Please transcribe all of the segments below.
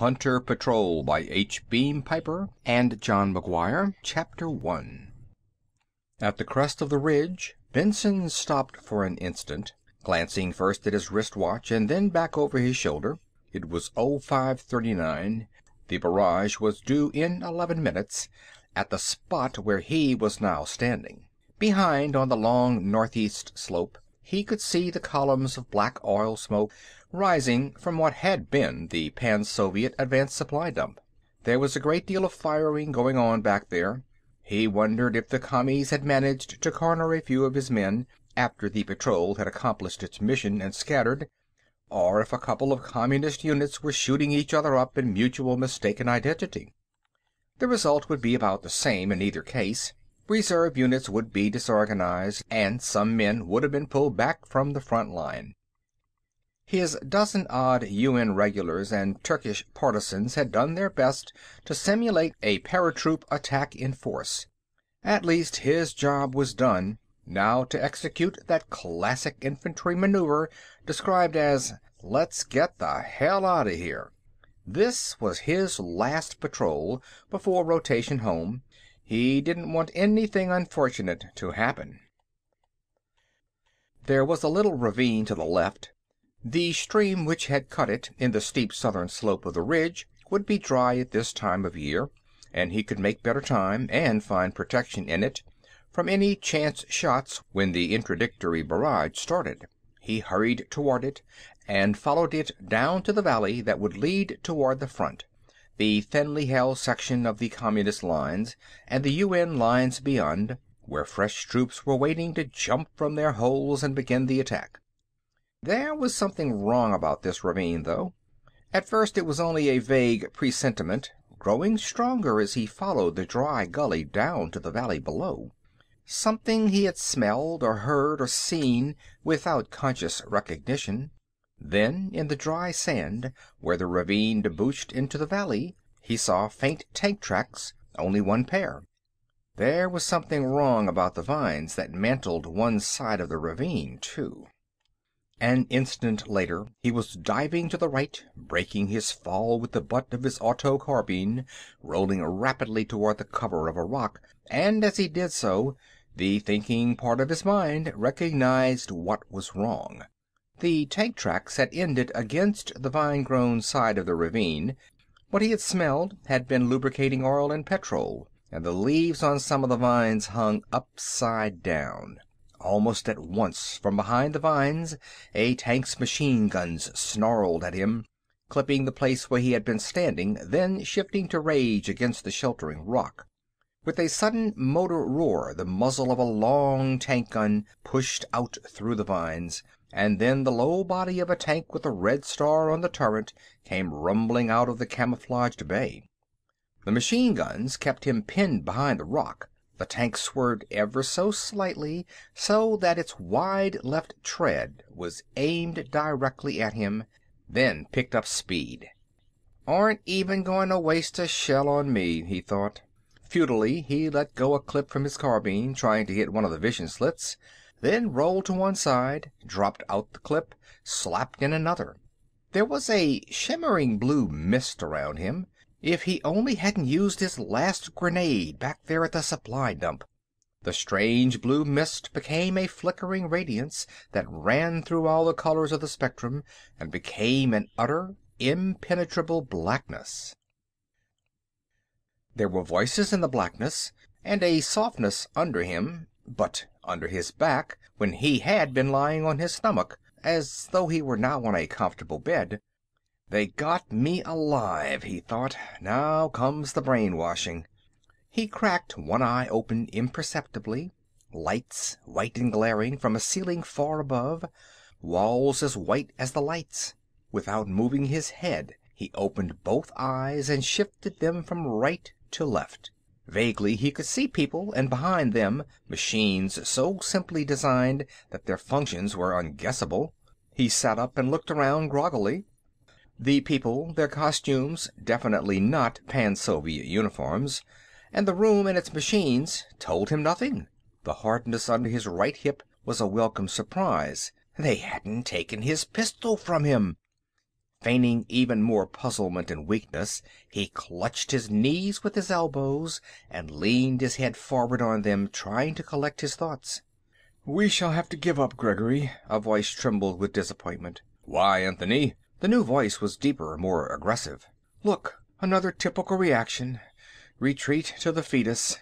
Hunter Patrol by H. Beam Piper and John McGuire Chapter One At the crest of the ridge, Benson stopped for an instant, glancing first at his wrist watch and then back over his shoulder. It was 0539. The barrage was due in eleven minutes, at the spot where he was now standing. Behind, on the long northeast slope, he could see the columns of black oil smoke rising from what had been the Pan Soviet advance supply dump. There was a great deal of firing going on back there. He wondered if the Commies had managed to corner a few of his men after the patrol had accomplished its mission and scattered, or if a couple of Communist units were shooting each other up in mutual mistaken identity. The result would be about the same in either case. Reserve units would be disorganized, and some men would have been pulled back from the front line. His dozen odd UN regulars and Turkish partisans had done their best to simulate a paratroop attack in force. At least his job was done. Now to execute that classic infantry maneuver described as let's get the hell out of here. This was his last patrol before rotation home. He didn't want anything unfortunate to happen. There was a little ravine to the left. The stream which had cut it in the steep southern slope of the ridge would be dry at this time of year, and he could make better time, and find protection in it, from any chance shots when the interdictory barrage started. He hurried toward it, and followed it down to the valley that would lead toward the front the thinly held section of the Communist lines, and the UN lines beyond, where fresh troops were waiting to jump from their holes and begin the attack. There was something wrong about this ravine, though. At first it was only a vague presentiment, growing stronger as he followed the dry gully down to the valley below. Something he had smelled or heard or seen without conscious recognition. Then, in the dry sand where the ravine debouched into the valley, he saw faint tank tracks, only one pair. There was something wrong about the vines that mantled one side of the ravine, too. An instant later he was diving to the right, breaking his fall with the butt of his auto carbine, rolling rapidly toward the cover of a rock, and as he did so, the thinking part of his mind recognized what was wrong. The tank tracks had ended against the vine grown side of the ravine. What he had smelled had been lubricating oil and petrol, and the leaves on some of the vines hung upside down. Almost at once, from behind the vines, a tank's machine guns snarled at him, clipping the place where he had been standing, then shifting to rage against the sheltering rock. With a sudden motor roar the muzzle of a long tank gun pushed out through the vines, and then the low body of a tank with a red star on the turret came rumbling out of the camouflaged bay. The machine guns kept him pinned behind the rock. The tank swerved ever so slightly, so that its wide left tread was aimed directly at him, then picked up speed. Aren't even going to waste a shell on me, he thought. Futilely, he let go a clip from his carbine, trying to hit one of the vision slits, then rolled to one side, dropped out the clip, slapped in another. There was a shimmering blue mist around him. If he only hadn't used his last grenade back there at the supply dump. The strange blue mist became a flickering radiance that ran through all the colors of the spectrum and became an utter, impenetrable blackness. There were voices in the blackness, and a softness under him, but under his back, when he had been lying on his stomach, as though he were now on a comfortable bed. They got me alive, he thought. Now comes the brainwashing. He cracked one eye open imperceptibly. Lights, white and glaring, from a ceiling far above. Walls as white as the lights. Without moving his head, he opened both eyes and shifted them from right to left. Vaguely he could see people, and behind them, machines so simply designed that their functions were unguessable. He sat up and looked around groggily. The people, their costumes definitely not Pan Soviet uniforms, and the room and its machines told him nothing. The hardness under his right hip was a welcome surprise. They hadn't taken his pistol from him. Feigning even more puzzlement and weakness, he clutched his knees with his elbows and leaned his head forward on them, trying to collect his thoughts. "We shall have to give up, Gregory." A voice trembled with disappointment. "Why, Anthony?" The new voice was deeper, more aggressive. "Look, another typical reaction. Retreat to the fetus."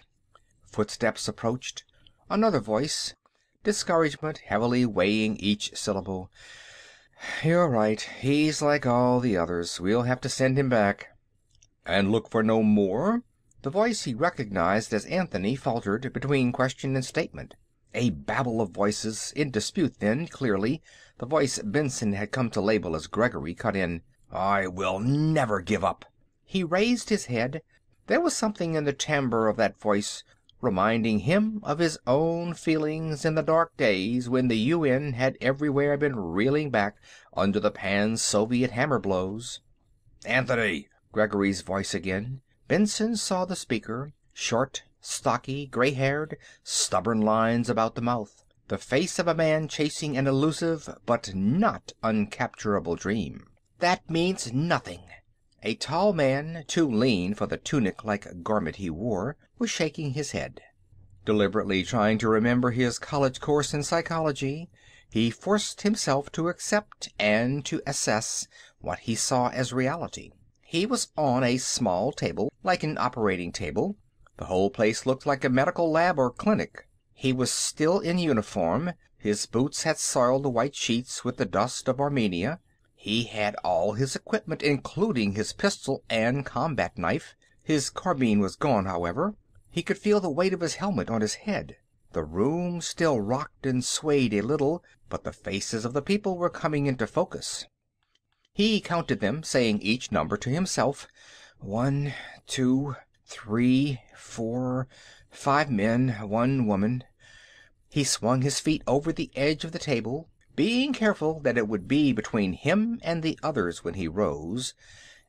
Footsteps approached. Another voice, discouragement heavily weighing each syllable. "You're right. He's like all the others. We'll have to send him back." "And look for no more?" The voice he recognized as Anthony faltered between question and statement. A babble of voices, in dispute then, clearly. The voice Benson had come to label as Gregory cut in. "I will never give up." He raised his head. There was something in the timbre of that voice reminding him of his own feelings in the dark days when the UN had everywhere been reeling back under the Pan Soviet hammer blows. "Anthony!" Gregory's voice again. Benson saw the speaker, short, stocky, gray-haired, stubborn lines about the mouth. The face of a man chasing an elusive but not uncapturable dream. "That means nothing." A tall man, too lean for the tunic-like garment he wore, was shaking his head. Deliberately trying to remember his college course in psychology, he forced himself to accept and to assess what he saw as reality. He was on a small table, like an operating table. The whole place looked like a medical lab or clinic. He was still in uniform. His boots had soiled the white sheets with the dust of Armenia. He had all his equipment, including his pistol and combat knife. His carbine was gone, however. He could feel the weight of his helmet on his head. The room still rocked and swayed a little, but the faces of the people were coming into focus. He counted them, saying each number to himself. One, two, three, four, five men, one woman. He swung his feet over the edge of the table, being careful that it would be between him and the others when he rose,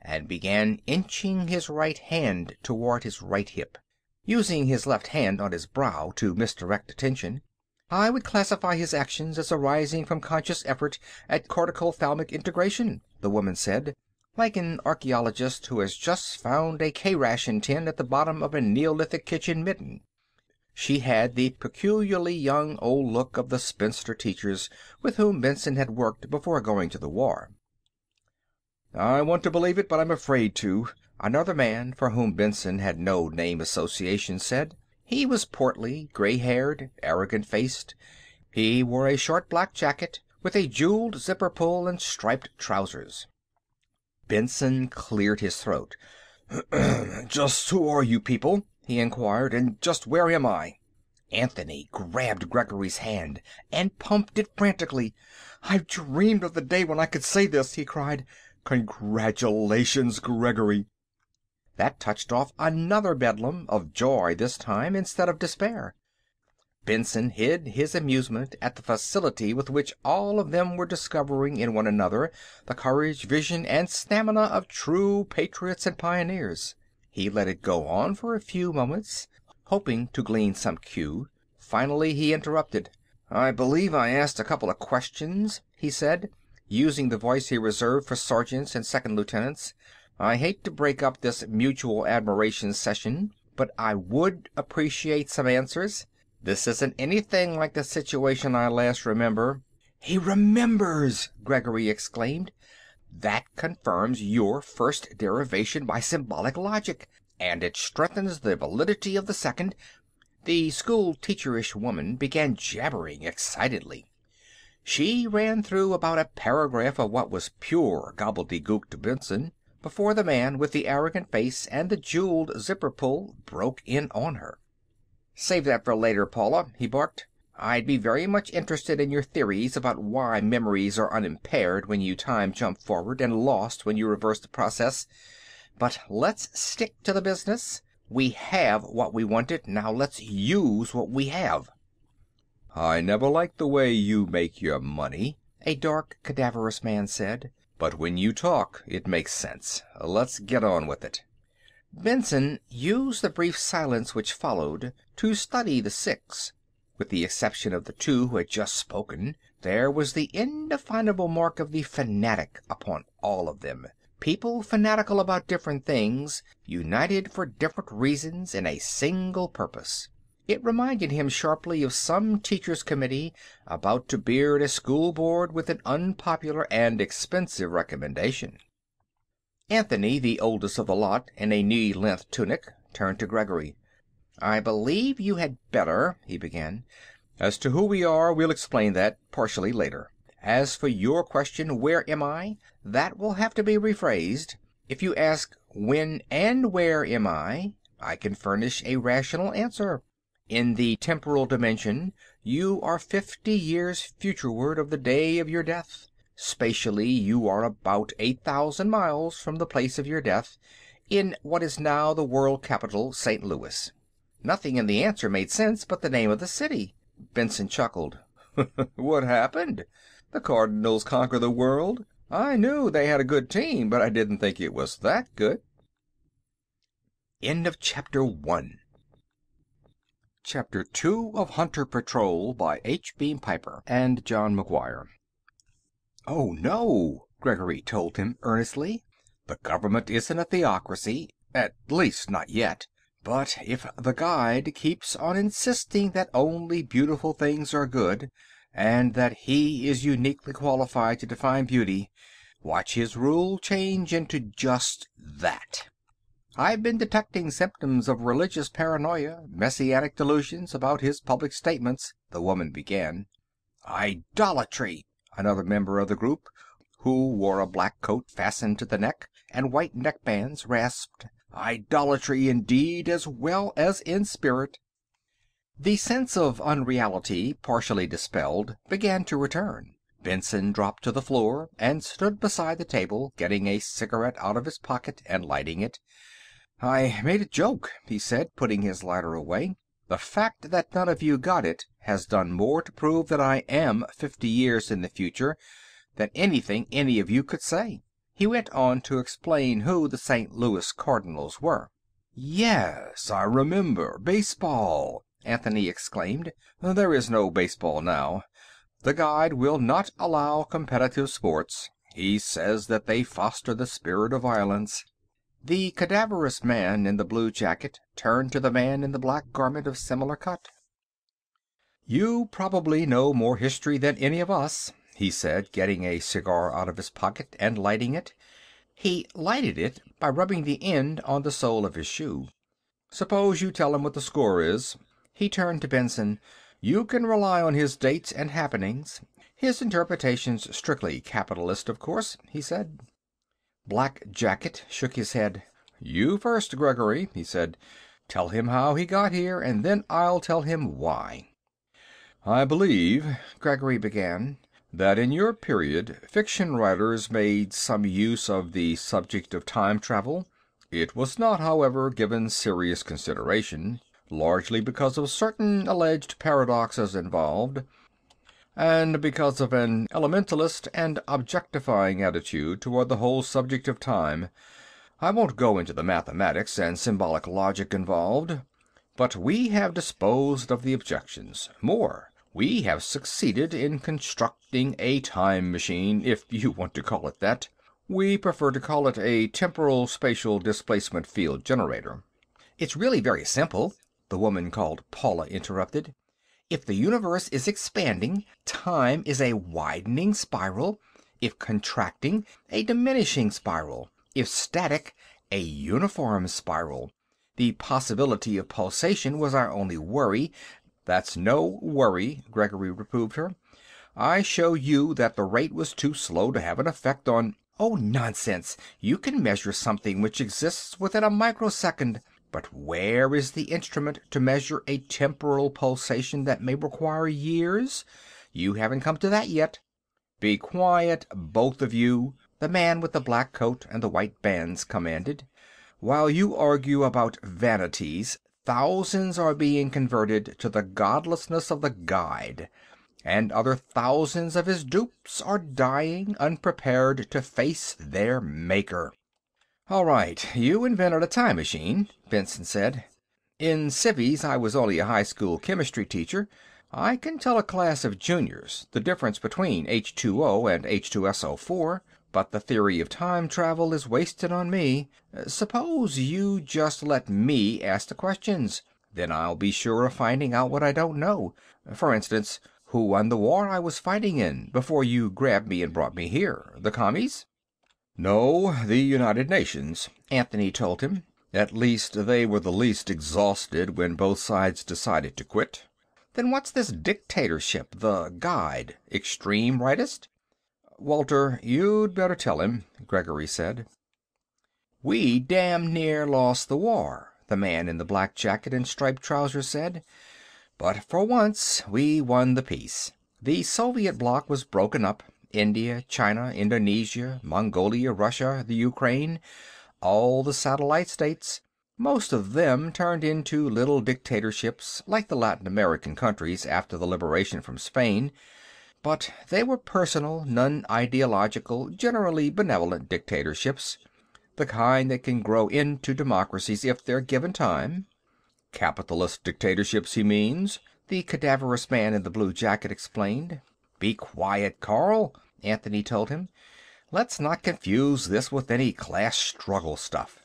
and began inching his right hand toward his right hip, using his left hand on his brow to misdirect attention. I would classify his actions as arising from conscious effort at cortical thalamic integration, the woman said, like an archaeologist who has just found a K-ration tin at the bottom of a Neolithic kitchen midden. She had the peculiarly young old look of the spinster teachers with whom Benson had worked before going to the war. "I want to believe it, but I'm afraid to," another man for whom Benson had no name association said. He was portly, gray-haired, arrogant-faced. He wore a short black jacket with a jeweled zipper pull and striped trousers. Benson cleared his throat. "Just who are you people?" he inquired. "And just where am I?" Anthony grabbed Gregory's hand and pumped it frantically. "I've dreamed of the day when I could say this!" he cried. "Congratulations, Gregory!" That touched off another bedlam, of joy this time, instead of despair. Benson hid his amusement at the facility with which all of them were discovering in one another the courage, vision, and stamina of true patriots and pioneers. He let it go on for a few moments, hoping to glean some cue. Finally he interrupted. "I believe I asked a couple of questions," he said, using the voice he reserved for sergeants and second lieutenants. I hate to break up this mutual admiration session, but I would appreciate some answers. This isn't anything like the situation I last remember." "He remembers!" Gregory exclaimed. "That confirms your first derivation by symbolic logic, and it strengthens the validity of the second The school teacherish woman began jabbering excitedly. She ran through about a paragraph of what was pure gobbledygook to Benson before the man with the arrogant face and the jeweled zipper pull broke in on her. "Save that for later, Paula," he barked. "I'd be very much interested in your theories about why memories are unimpaired when you time jump forward and lost when you reverse the process. But let's stick to the business. We have what we wanted, now let's use what we have." "I never liked the way you make your money," a dark, cadaverous man said. But when you talk, it makes sense. Let's get on with it." Benson used the brief silence which followed to study the six. With the exception of the two who had just spoken, there was the indefinable mark of the fanatic upon all of them. People fanatical about different things, united for different reasons in a single purpose. It reminded him sharply of some teachers' committee about to beard a school board with an unpopular and expensive recommendation. Anthony, the oldest of the lot in a knee length tunic, turned to Gregory. "I believe you had better," he began. "As to who we are, we'll explain that, partially, later. As for your question, 'Where am I?' that will have to be rephrased. If you ask, 'When and where am I?' I can furnish a rational answer. In the temporal dimension, you are fifty years futureward of the day of your death. Spatially, you are about eight thousand miles from the place of your death, in what is now the world capital, St. Louis." Nothing in the answer made sense but the name of the city. Benson chuckled. "What happened? The Cardinals conquer the world? I knew they had a good team, but I didn't think it was that good." End of Chapter 1 Chapter 2 of Hunter Patrol by H. Beam Piper and John McGuire "Oh, no," Gregory told him earnestly. "The government isn't a theocracy. At least, not yet. But if the Guide keeps on insisting that only beautiful things are good, and that he is uniquely qualified to define beauty, watch his rule change into just that. I've been detecting symptoms of religious paranoia, messianic delusions, about his public statements," the woman began. "Idolatry!" Another member of the group, who wore a black coat fastened to the neck, and white neckbands, rasped. "Idolatry indeed, as well as in spirit." The sense of unreality, partially dispelled, began to return. Benson dropped to the floor and stood beside the table, getting a cigarette out of his pocket and lighting it. "I made a joke," he said, putting his lighter away. The fact that none of you got it has done more to prove that I am fifty years in the future than anything any of you could say. He went on to explain who the St. Louis Cardinals were. "Yes, I remember. Baseball!" Anthony exclaimed. "There is no baseball now. The Guide will not allow competitive sports. He says that they foster the spirit of violence. The cadaverous man in the blue jacket turned to the man in the black garment of similar cut. "You probably know more history than any of us," he said, getting a cigar out of his pocket and lighting it. He lighted it by rubbing the end on the sole of his shoe. "Suppose you tell him what the score is." He turned to Benson. "You can rely on his dates and happenings. His interpretation's strictly capitalist, of course," he said. Black Jacket shook his head. "You first, Gregory," he said. "Tell him how he got here, and then I'll tell him why." "I believe," Gregory began, "that in your period fiction writers made some use of the subject of time travel. It was not, however, given serious consideration, largely because of certain alleged paradoxes involved and because of an elementalist and objectifying attitude toward the whole subject of time. I won't go into the mathematics and symbolic logic involved, but we have disposed of the objections. More, we have succeeded in constructing a time machine, if you want to call it that. We prefer to call it a temporal spatial displacement field generator. "It's really very simple," the woman called Paula interrupted. If the universe is expanding, time is a widening spiral; if contracting, a diminishing spiral; if static, a uniform spiral. The possibility of pulsation was our only worry." "That's no worry," Gregory reproved her. "I show you that the rate was too slow to have an effect on "Oh, nonsense! You can measure something which exists within a microsecond. But where is the instrument to measure a temporal pulsation that may require years? You haven't come to that yet." "Be quiet, both of you," the man with the black coat and the white bands commanded. "While you argue about vanities, thousands are being converted to the godlessness of the Guide, and other thousands of his dupes are dying, unprepared to face their Maker. "All right, you invented a time machine," Benson said. "In civvies I was only a high school chemistry teacher. I can tell a class of juniors the difference between H2O and H2SO4, but the theory of time travel is wasted on me. Suppose you just let me ask the questions. Then I'll be sure of finding out what I don't know. For instance, who won the war I was fighting in, before you grabbed me and brought me here? The Commies?" "No, the United Nations," Anthony told him. "At least, they were the least exhausted when both sides decided to quit." "Then what's this dictatorship, the Guide? Extreme rightist?" "Walter, you'd better tell him," Gregory said. "We damn near lost the war," the man in the black jacket and striped trousers said. "But for once we won the peace. The Soviet bloc was broken up. India, China, Indonesia, Mongolia, Russia, the Ukraine, all the satellite states. Most of them turned into little dictatorships, like the Latin American countries after the liberation from Spain. But they were personal, non ideological, generally benevolent dictatorships, the kind that can grow into democracies if they're given time. "Capitalist dictatorships, he means," the cadaverous man in the blue jacket explained. "Be quiet, Karl," Anthony told him. "Let's not confuse this with any class struggle stuff."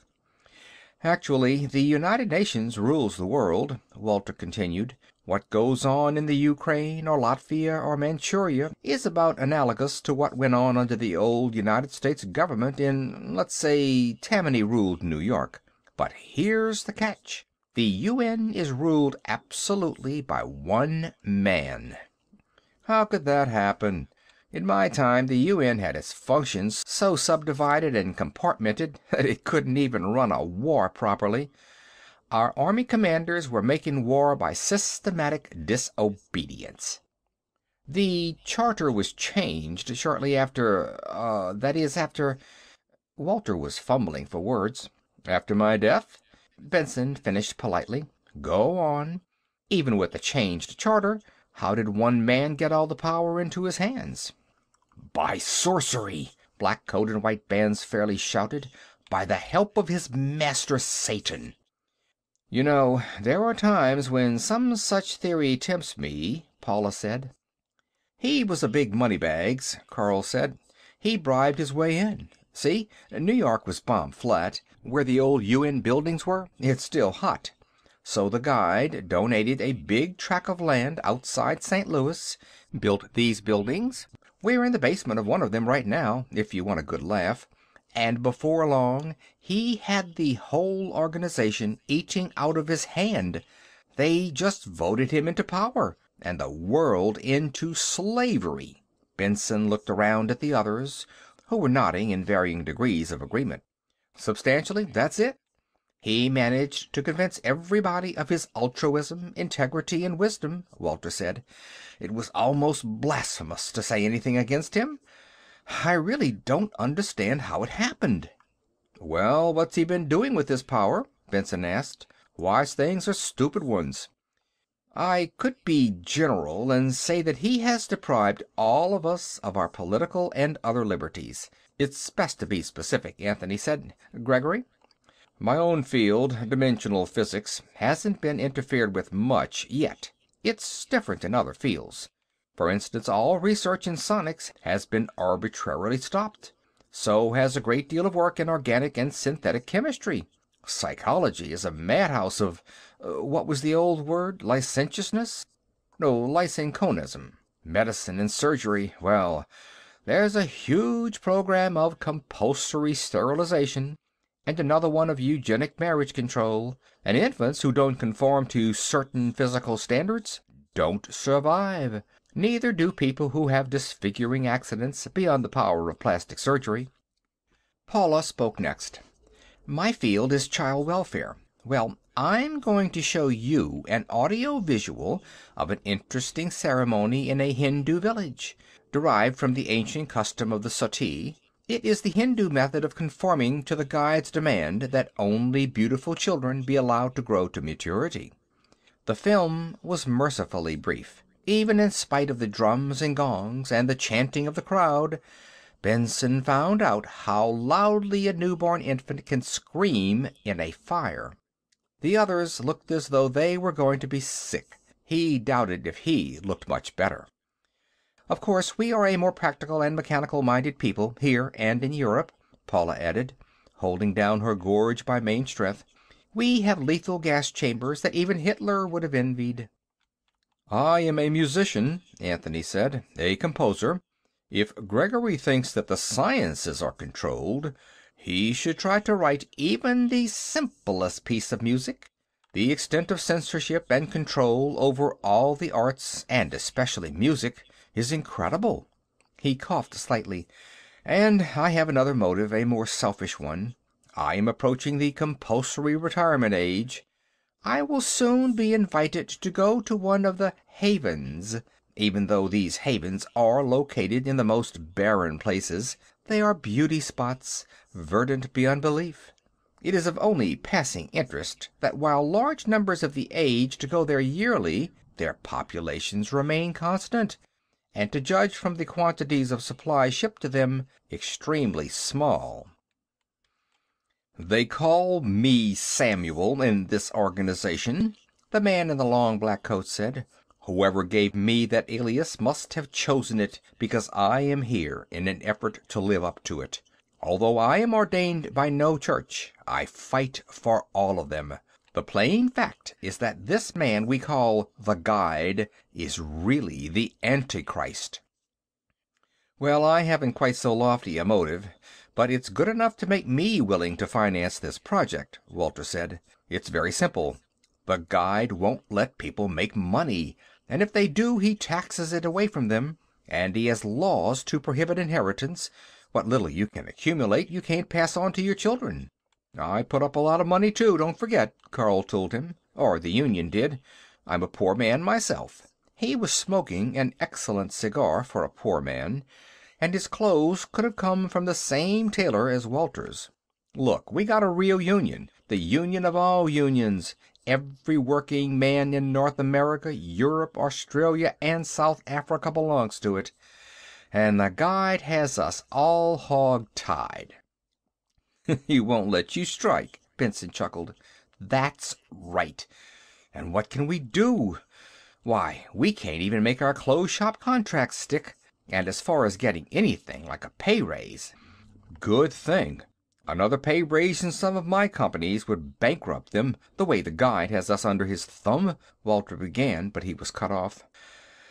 "Actually, the United Nations rules the world," Walter continued. "What goes on in the Ukraine or Latvia or Manchuria is about analogous to what went on under the old United States government in, let's say, Tammany ruled New York. But here's the catch. The UN is ruled absolutely by one man." "How could that happen? In my time the UN had its functions so subdivided and compartmented that it couldn't even run a war properly. Our army commanders were making war by systematic disobedience. The charter was changed shortly after uh, that is, after Walter was fumbling for words. "After my death?" Benson finished politely. "Go on. Even with the changed charter, how did one man get all the power into his hands?" "By sorcery!" black coat and white bands fairly shouted. "By the help of his master Satan!" "You know, there are times when some such theory tempts me," Paula said. "He was a big moneybags," Carl said. "He bribed his way in. See? New York was bombed flat, where the old UN buildings were. It's still hot. So the Guide donated a big tract of land outside St. Louis, built these buildings we're in the basement of one of them right now, if you want a good laugh and before long he had the whole organization eating out of his hand. They just voted him into power, and the world into slavery." Benson looked around at the others, who were nodding in varying degrees of agreement. "Substantially, that's it. He managed to convince everybody of his altruism, integrity, and wisdom," Walter said. "It was almost blasphemous to say anything against him. I really don't understand how it happened." "Well, what's he been doing with his power?" Benson asked. "Wise things or stupid ones?" "I could be general and say that he has deprived all of us of our political and other liberties. It's best to be specific," Anthony said. "Gregory?" "My own field, dimensional physics, hasn't been interfered with much, yet. It's different in other fields. For instance, all research in sonics has been arbitrarily stopped. So has a great deal of work in organic and synthetic chemistry. Psychology is a madhouse of uh, what was the old word? Licentiousness? No, lysenkoism. Medicine and surgery well, there's a huge program of compulsory sterilization and another one of eugenic marriage control, and infants who don't conform to certain physical standards don't survive. Neither do people who have disfiguring accidents beyond the power of plastic surgery. Paula spoke next. "My field is child welfare. Well, I'm going to show you an audio visual of an interesting ceremony in a Hindu village, derived from the ancient custom of the suttee. It is the Hindu method of conforming to the Guide's demand that only beautiful children be allowed to grow to maturity." The film was mercifully brief. Even in spite of the drums and gongs and the chanting of the crowd, Benson found out how loudly a newborn infant can scream in a fire. The others looked as though they were going to be sick. He doubted if he looked much better. "Of course, we are a more practical and mechanical minded people, here and in Europe," Paula added, holding down her gorge by main strength. "We have lethal gas chambers that even Hitler would have envied." "I am a musician," Anthony said. "A composer. If Gregory thinks that the sciences are controlled, he should try to write even the simplest piece of music. The extent of censorship and control over all the arts, and especially music, is incredible." He coughed slightly. "And I have another motive, a more selfish one. I am approaching the compulsory retirement age. I will soon be invited to go to one of the Havens. Even though these Havens are located in the most barren places, they are beauty spots, verdant beyond belief. It is of only passing interest that while large numbers of the aged go there yearly, their populations remain constant, and to judge from the quantities of supplies shipped to them, extremely small. "They call me Samuel in this organization," the man in the long black coat said. "Whoever gave me that alias must have chosen it because I am here in an effort to live up to it. Although I am ordained by no church, I fight for all of them. The plain fact is that this man we call the Guide is really the Antichrist." "Well, I haven't quite so lofty a motive. But it's good enough to make me willing to finance this project," Walter said. "It's very simple. The Guide won't let people make money, and if they do he taxes it away from them. And he has laws to prohibit inheritance; what little you can accumulate you can't pass on to your children." "I put up a lot of money, too, don't forget," Karl told him. "Or the Union did. I'm a poor man myself." He was smoking an excellent cigar for a poor man and his clothes could have come from the same tailor as Walter's. "Look, we got a real union, the union of all unions. Every working man in North America, Europe, Australia, and South Africa belongs to it. And the Guide has us all hog tied." "He won't let you strike," Benson chuckled. "That's right. And what can we do? Why, we can't even make our closed shop contracts stick. And as far as getting anything like a pay raise "Good thing. Another pay raise in some of my companies would bankrupt them, the way the Guide has us under his thumb," Walter began, but he was cut off.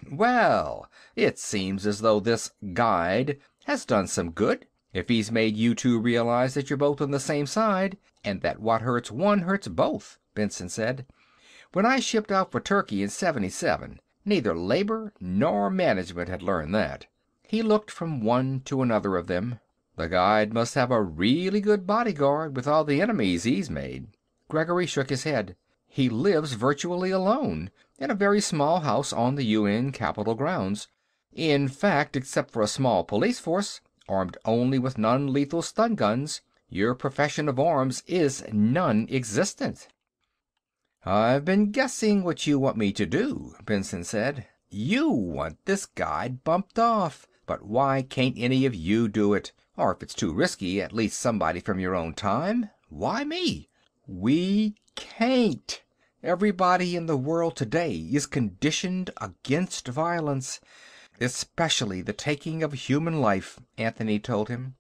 "Well, it seems as though this Guide has done some good, if he's made you two realize that you're both on the same side, and that what hurts one hurts both," Benson said. "When I shipped out for Turkey in '77 Neither labor nor management had learned that." He looked from one to another of them. "The Guide must have a really good bodyguard, with all the enemies he's made." Gregory shook his head. "He lives virtually alone, in a very small house on the UN Capitol grounds. In fact, except for a small police force, armed only with non lethal stun guns, your profession of arms is non existent." "I've been guessing what you want me to do," Benson said. "You want this Guide bumped off. But why can't any of you do it? Or if it's too risky, at least somebody from your own time. Why me?" "We can't. Everybody in the world today is conditioned against violence. Especially the taking of human life," Anthony told him.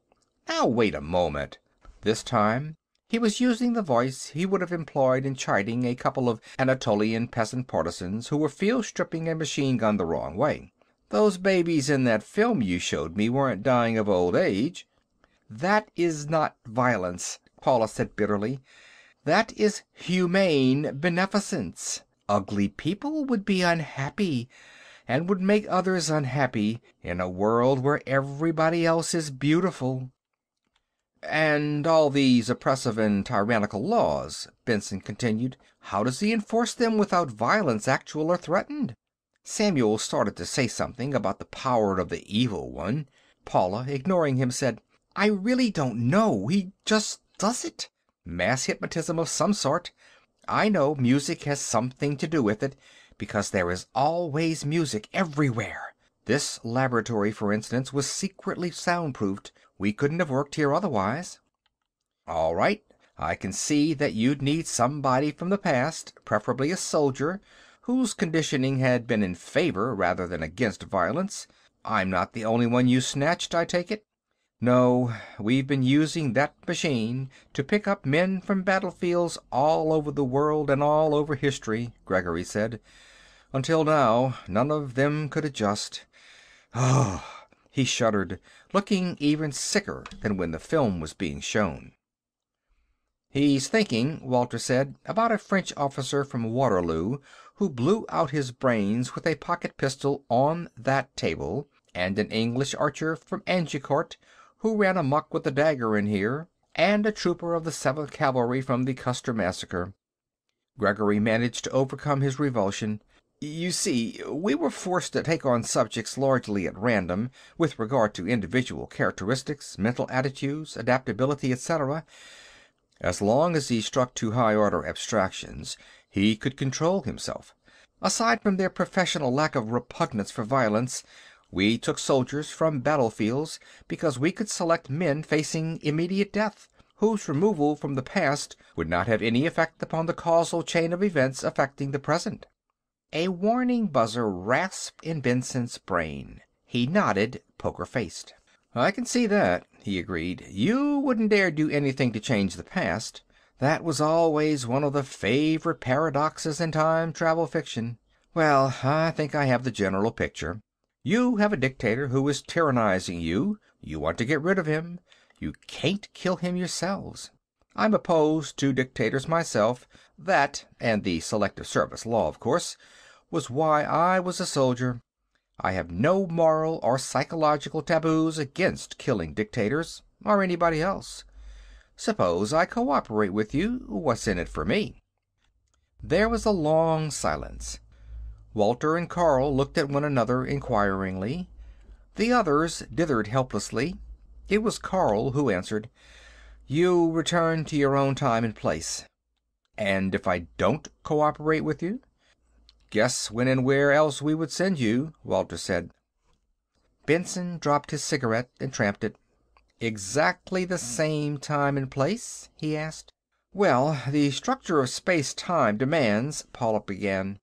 "Now wait a moment." This time he was using the voice he would have employed in chiding a couple of Anatolian peasant partisans who were field stripping a machine gun the wrong way. "Those babies in that film you showed me weren't dying of old age." "That is not violence," Paula said bitterly. "That is humane beneficence. Ugly people would be unhappy, and would make others unhappy, in a world where everybody else is beautiful." "And all these oppressive and tyrannical laws," Benson continued. "How does he enforce them without violence actual or threatened?" Samuel started to say something about the power of the Evil One. Paula, ignoring him, said: "I really don't know. He just does it. Mass hypnotism of some sort. I know music has something to do with it, because there is always music everywhere. This laboratory, for instance, was secretly soundproofed. We couldn't have worked here otherwise." "All right. I can see that you'd need somebody from the past, preferably a soldier, whose conditioning had been in favor rather than against violence. I'm not the only one you snatched, I take it?" "No. We've been using that machine to pick up men from battlefields all over the world and all over history," Gregory said. "Until now, none of them could adjust. Ah!" He shuddered, looking even sicker than when the film was being shown. "He's thinking," Walter said, "about a French officer from Waterloo who blew out his brains with a pocket pistol on that table, and an English archer from Agincourt who ran amuck with a dagger in here, and a trooper of the Seventh Cavalry from the Custer massacre." Gregory managed to overcome his revulsion. "You see, we were forced to take on subjects largely at random, with regard to individual characteristics, mental attitudes, adaptability, etc. As long as he struck to high order abstractions, he could control himself. Aside from their professional lack of repugnance for violence, we took soldiers from battlefields because we could select men facing immediate death, whose removal from the past would not have any effect upon the causal chain of events affecting the present." A warning buzzer rasped in Benson's brain. He nodded, poker faced. "I can see that," he agreed. "You wouldn't dare do anything to change the past. That was always one of the favorite paradoxes in time travel fiction. Well, I think I have the general picture. You have a dictator who is tyrannizing you. You want to get rid of him. You can't kill him yourselves. I'm opposed to dictators myself. That, and the Selective Service law, of course was why I was a soldier. I have no moral or psychological taboos against killing dictators, or anybody else. Suppose I cooperate with you. What's in it for me?" There was a long silence. Walter and Carl looked at one another inquiringly. The others dithered helplessly. It was Carl who answered. "You return to your own time and place." "And if I don't cooperate with you?" "Guess when and where else we would send you," Walter said. Benson dropped his cigarette and tramped it. "Exactly the same time and place?" he asked. "Well, the structure of space time demands," Paula began.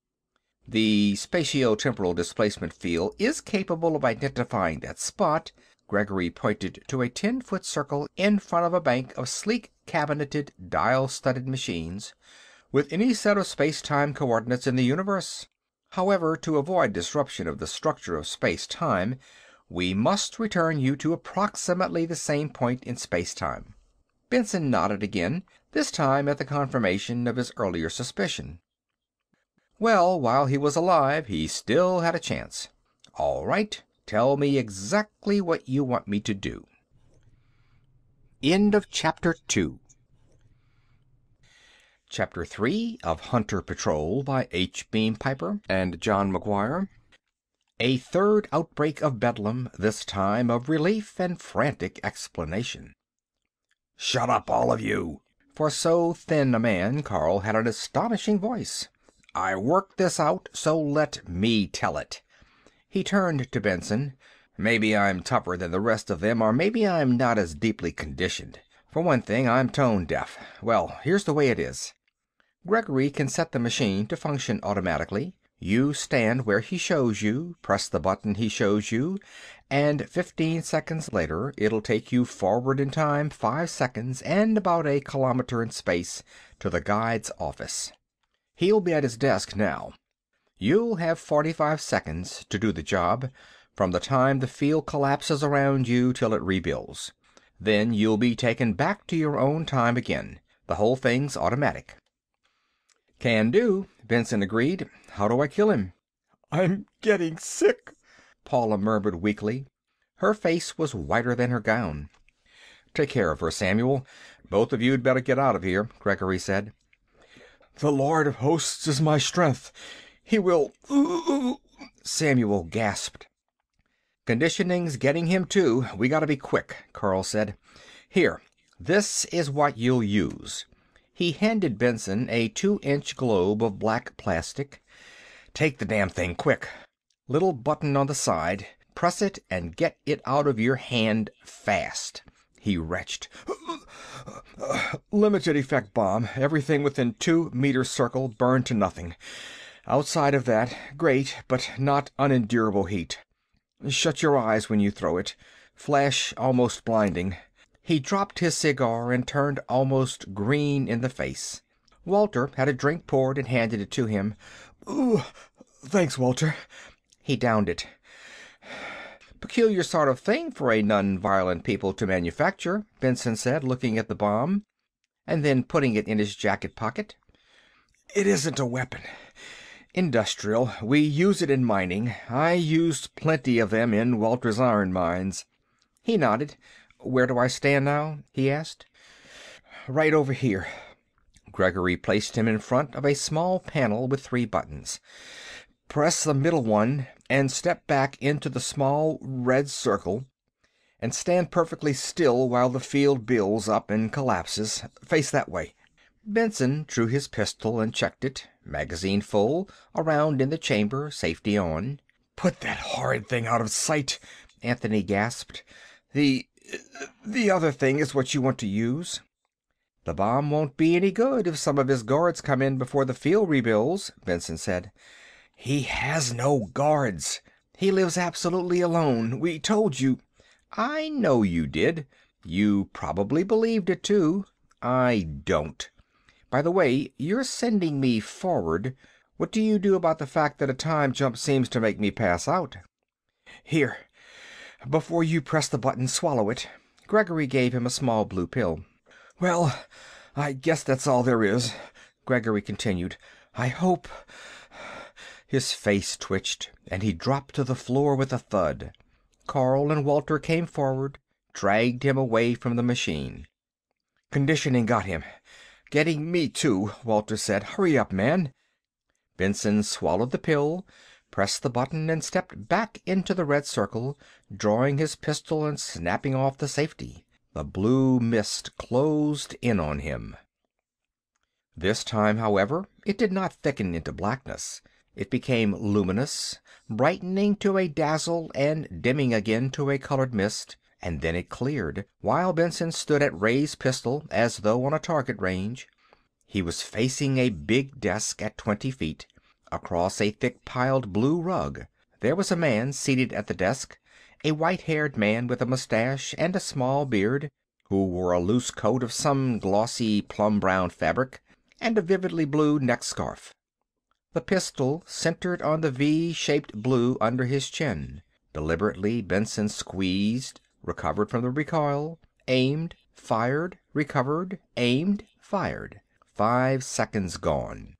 "The spatio-temporal displacement field is capable of identifying that spot." Gregory pointed to a ten foot circle in front of a bank of sleek cabineted, dial studded machines with any set of space time coordinates in the universe. However, to avoid disruption of the structure of space time, we must return you to approximately the same point in space time." Benson nodded again, this time at the confirmation of his earlier suspicion. Well, while he was alive, he still had a chance. "All right. Tell me exactly what you want me to do." End of Chapter 2 Chapter 3 of Hunter Patrol by H. Beam Piper and John McGuire A third outbreak of bedlam, this time of relief and frantic explanation. "Shut up, all of you!" For so thin a man, Carl had an astonishing voice. "I worked this out, so let me tell it." He turned to Benson. "Maybe I'm tougher than the rest of them, or maybe I'm not as deeply conditioned. For one thing, I'm tone deaf. Well, here's the way it is. Gregory can set the machine to function automatically. You stand where he shows you, press the button he shows you, and fifteen seconds later it'll take you forward in time five seconds and about a kilometer in space to the guide's office. He'll be at his desk now. You'll have forty-five seconds to do the job, from the time the field collapses around you till it rebuilds. Then you'll be taken back to your own time again. The whole thing's automatic. "Can do," Benson agreed. "How do I kill him?" "I'm getting sick," Paula murmured weakly. Her face was whiter than her gown. "Take care of her, Samuel. Both of you'd better get out of here," Gregory said. "The Lord of Hosts is my strength. He will Samuel gasped. "Conditioning's getting him, too. We gotta be quick," Carl said. "Here, this is what you'll use." He handed Benson a two inch globe of black plastic. "Take the damn thing, quick. Little button on the side. Press it and get it out of your hand fast." He retched. "Limited effect bomb. Everything within two meter circle burned to nothing. Outside of that, great, but not unendurable heat. Shut your eyes when you throw it. Flash almost blinding." He dropped his cigar and turned almost green in the face. Walter had a drink poured and handed it to him. "Thanks, Walter." He downed it. "Peculiar sort of thing for a non violent people to manufacture," Benson said, looking at the bomb, and then putting it in his jacket pocket. "It isn't a weapon. Industrial. We use it in mining. I used plenty of them in Walter's iron mines." He nodded. "Where do I stand now?" he asked. "Right over here." Gregory placed him in front of a small panel with three buttons. "Press the middle one and step back into the small red circle. And stand perfectly still while the field builds up and collapses. Face that way." Benson drew his pistol and checked it, magazine full, around in the chamber, safety on. "Put that horrid thing out of sight," Anthony gasped. "The the other thing is what you want to use." "The bomb won't be any good if some of his guards come in before the field rebuilds," Benson said. "He has no guards. He lives absolutely alone. We told you " "I know you did. You probably believed it, too. I don't. By the way, you're sending me forward. What do you do about the fact that a time jump seems to make me pass out?" "Here. Before you press the button, swallow it." Gregory gave him a small blue pill. "Well, I guess that's all there is," Gregory continued. "I hope his face twitched, and he dropped to the floor with a thud. Carl and Walter came forward, dragged him away from the machine. "Conditioning got him. Getting me, too," Walter said. "Hurry up, man." Benson swallowed the pill, pressed the button and stepped back into the red circle, drawing his pistol and snapping off the safety. The blue mist closed in on him. This time, however, it did not thicken into blackness. It became luminous, brightening to a dazzle and dimming again to a colored mist, and then it cleared, while Benson stood at Ray's pistol, as though on a target range. He was facing a big desk at twenty feet. Across a thick piled blue rug there was a man seated at the desk, a white-haired man with a mustache and a small beard, who wore a loose coat of some glossy plum brown fabric, and a vividly blue neck scarf. The pistol centered on the V shaped blue under his chin. Deliberately, Benson squeezed, recovered from the recoil, aimed, fired, recovered, aimed, fired. Five seconds gone.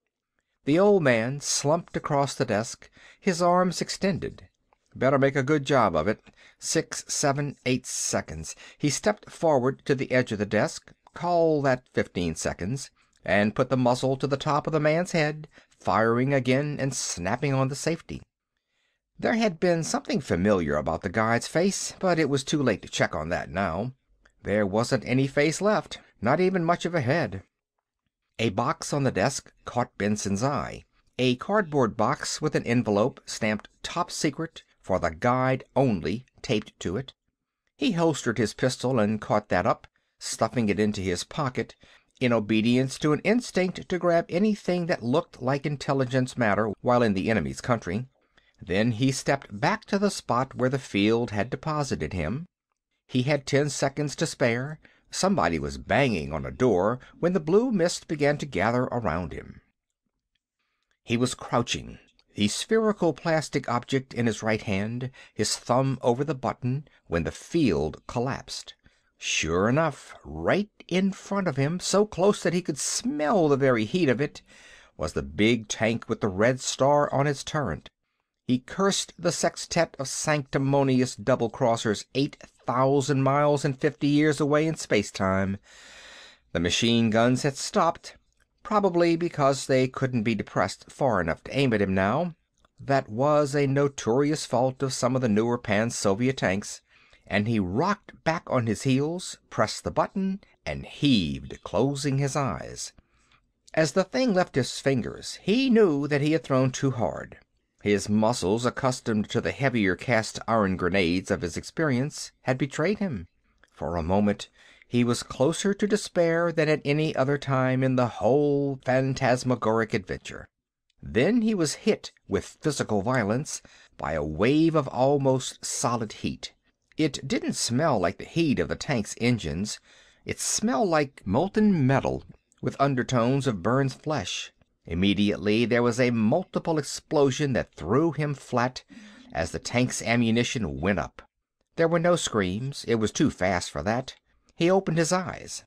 The old man slumped across the desk, his arms extended. Better make a good job of it. Six, seven, eight seconds. He stepped forward to the edge of the desk call that fifteen seconds and put the muzzle to the top of the man's head, firing again and snapping on the safety. There had been something familiar about the guide's face, but it was too late to check on that now. There wasn't any face left, not even much of a head. A box on the desk caught Benson's eye. A cardboard box with an envelope stamped Top Secret, for the guide only, taped to it. He holstered his pistol and caught that up, stuffing it into his pocket in obedience to an instinct to grab anything that looked like intelligence matter while in the enemy's country. Then he stepped back to the spot where the field had deposited him. He had ten seconds to spare. Somebody was banging on a door when the blue mist began to gather around him. He was crouching, the spherical plastic object in his right hand, his thumb over the button, when the field collapsed. Sure enough, right in front of him, so close that he could smell the very heat of it, was the big tank with the red star on its turret. He cursed the sextet of sanctimonious double-crossers eight thousand miles and fifty years away in space-time. The machine guns had stopped, probably because they couldn't be depressed far enough to aim at him now. That was a notorious fault of some of the newer Pan Soviet tanks and he rocked back on his heels, pressed the button, and heaved, closing his eyes. As the thing left his fingers, he knew that he had thrown too hard. His muscles, accustomed to the heavier cast iron grenades of his experience, had betrayed him. For a moment he was closer to despair than at any other time in the whole phantasmagoric adventure. Then he was hit with physical violence by a wave of almost solid heat. It didn't smell like the heat of the tank's engines; it smelled like molten metal with undertones of burned flesh. Immediately there was a multiple explosion that threw him flat, as the tank's ammunition went up. There were no screams; it was too fast for that. He opened his eyes.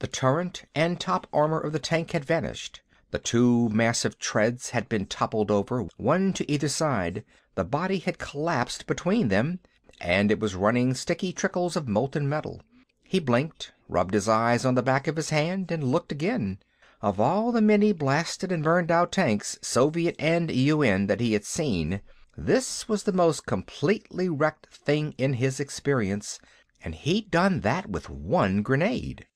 The turret and top armor of the tank had vanished. The two massive treads had been toppled over, one to either side. The body had collapsed between them, and it was running sticky trickles of molten metal. He blinked, rubbed his eyes on the back of his hand, and looked again. Of all the many blasted and burned out tanks, Soviet and UN, that he had seen, this was the most completely wrecked thing in his experience, and he'd done that with one grenade.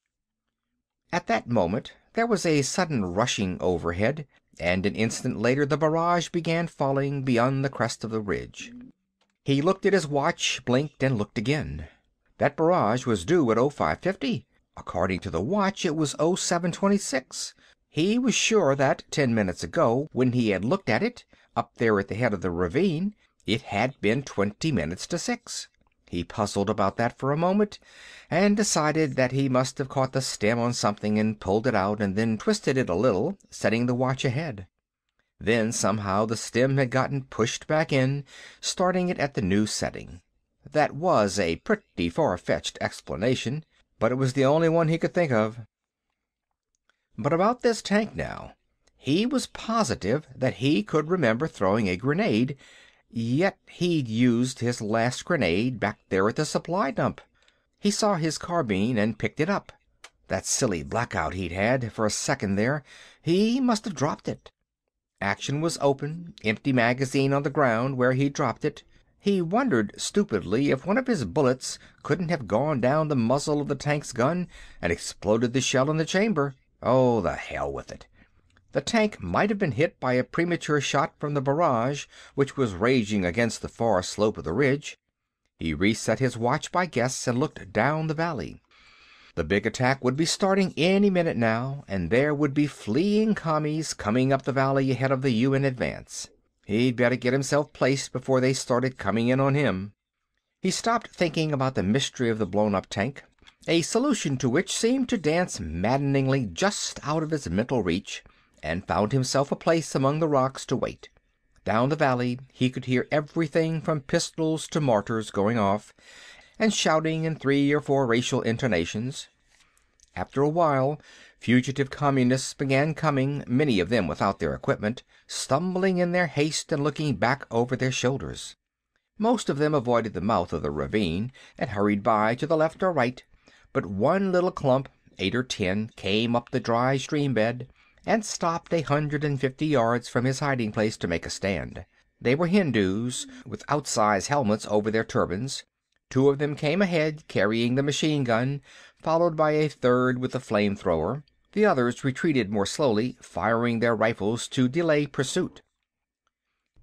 At that moment there was a sudden rushing overhead, and an instant later the barrage began falling beyond the crest of the ridge. He looked at his watch, blinked, and looked again. That barrage was due at 0550. According to the watch, it was 0726. He was sure that, ten minutes ago, when he had looked at it, up there at the head of the ravine, it had been twenty minutes to six. He puzzled about that for a moment, and decided that he must have caught the stem on something and pulled it out and then twisted it a little, setting the watch ahead. Then somehow the stem had gotten pushed back in, starting it at the new setting. That was a pretty far-fetched explanation, but it was the only one he could think of. But about this tank, now. He was positive that he could remember throwing a grenade Yet he'd used his last grenade back there at the supply dump. He saw his carbine and picked it up. That silly blackout he'd had, for a second there, he must have dropped it. Action was open, empty magazine on the ground where he'd dropped it. He wondered stupidly if one of his bullets couldn't have gone down the muzzle of the tank's gun and exploded the shell in the chamber. Oh, the hell with it. The tank might have been hit by a premature shot from the barrage which was raging against the far slope of the ridge. He reset his watch by guess and looked down the valley. The big attack would be starting any minute now, and there would be fleeing Commies coming up the valley ahead of the UN advance. He'd better get himself placed before they started coming in on him. He stopped thinking about the mystery of the blown up tank, a solution to which seemed to dance maddeningly just out of his mental reach and found himself a place among the rocks to wait. Down the valley he could hear everything from pistols to mortars going off, and shouting in three or four racial intonations. After a while, fugitive Communists began coming, many of them without their equipment, stumbling in their haste and looking back over their shoulders. Most of them avoided the mouth of the ravine and hurried by to the left or right, but one little clump, eight or ten, came up the dry stream bed and stopped a hundred and fifty yards from his hiding place to make a stand. They were Hindus, with outsize helmets over their turbans. Two of them came ahead, carrying the machine gun, followed by a third with the flame thrower. The others retreated more slowly, firing their rifles to delay pursuit.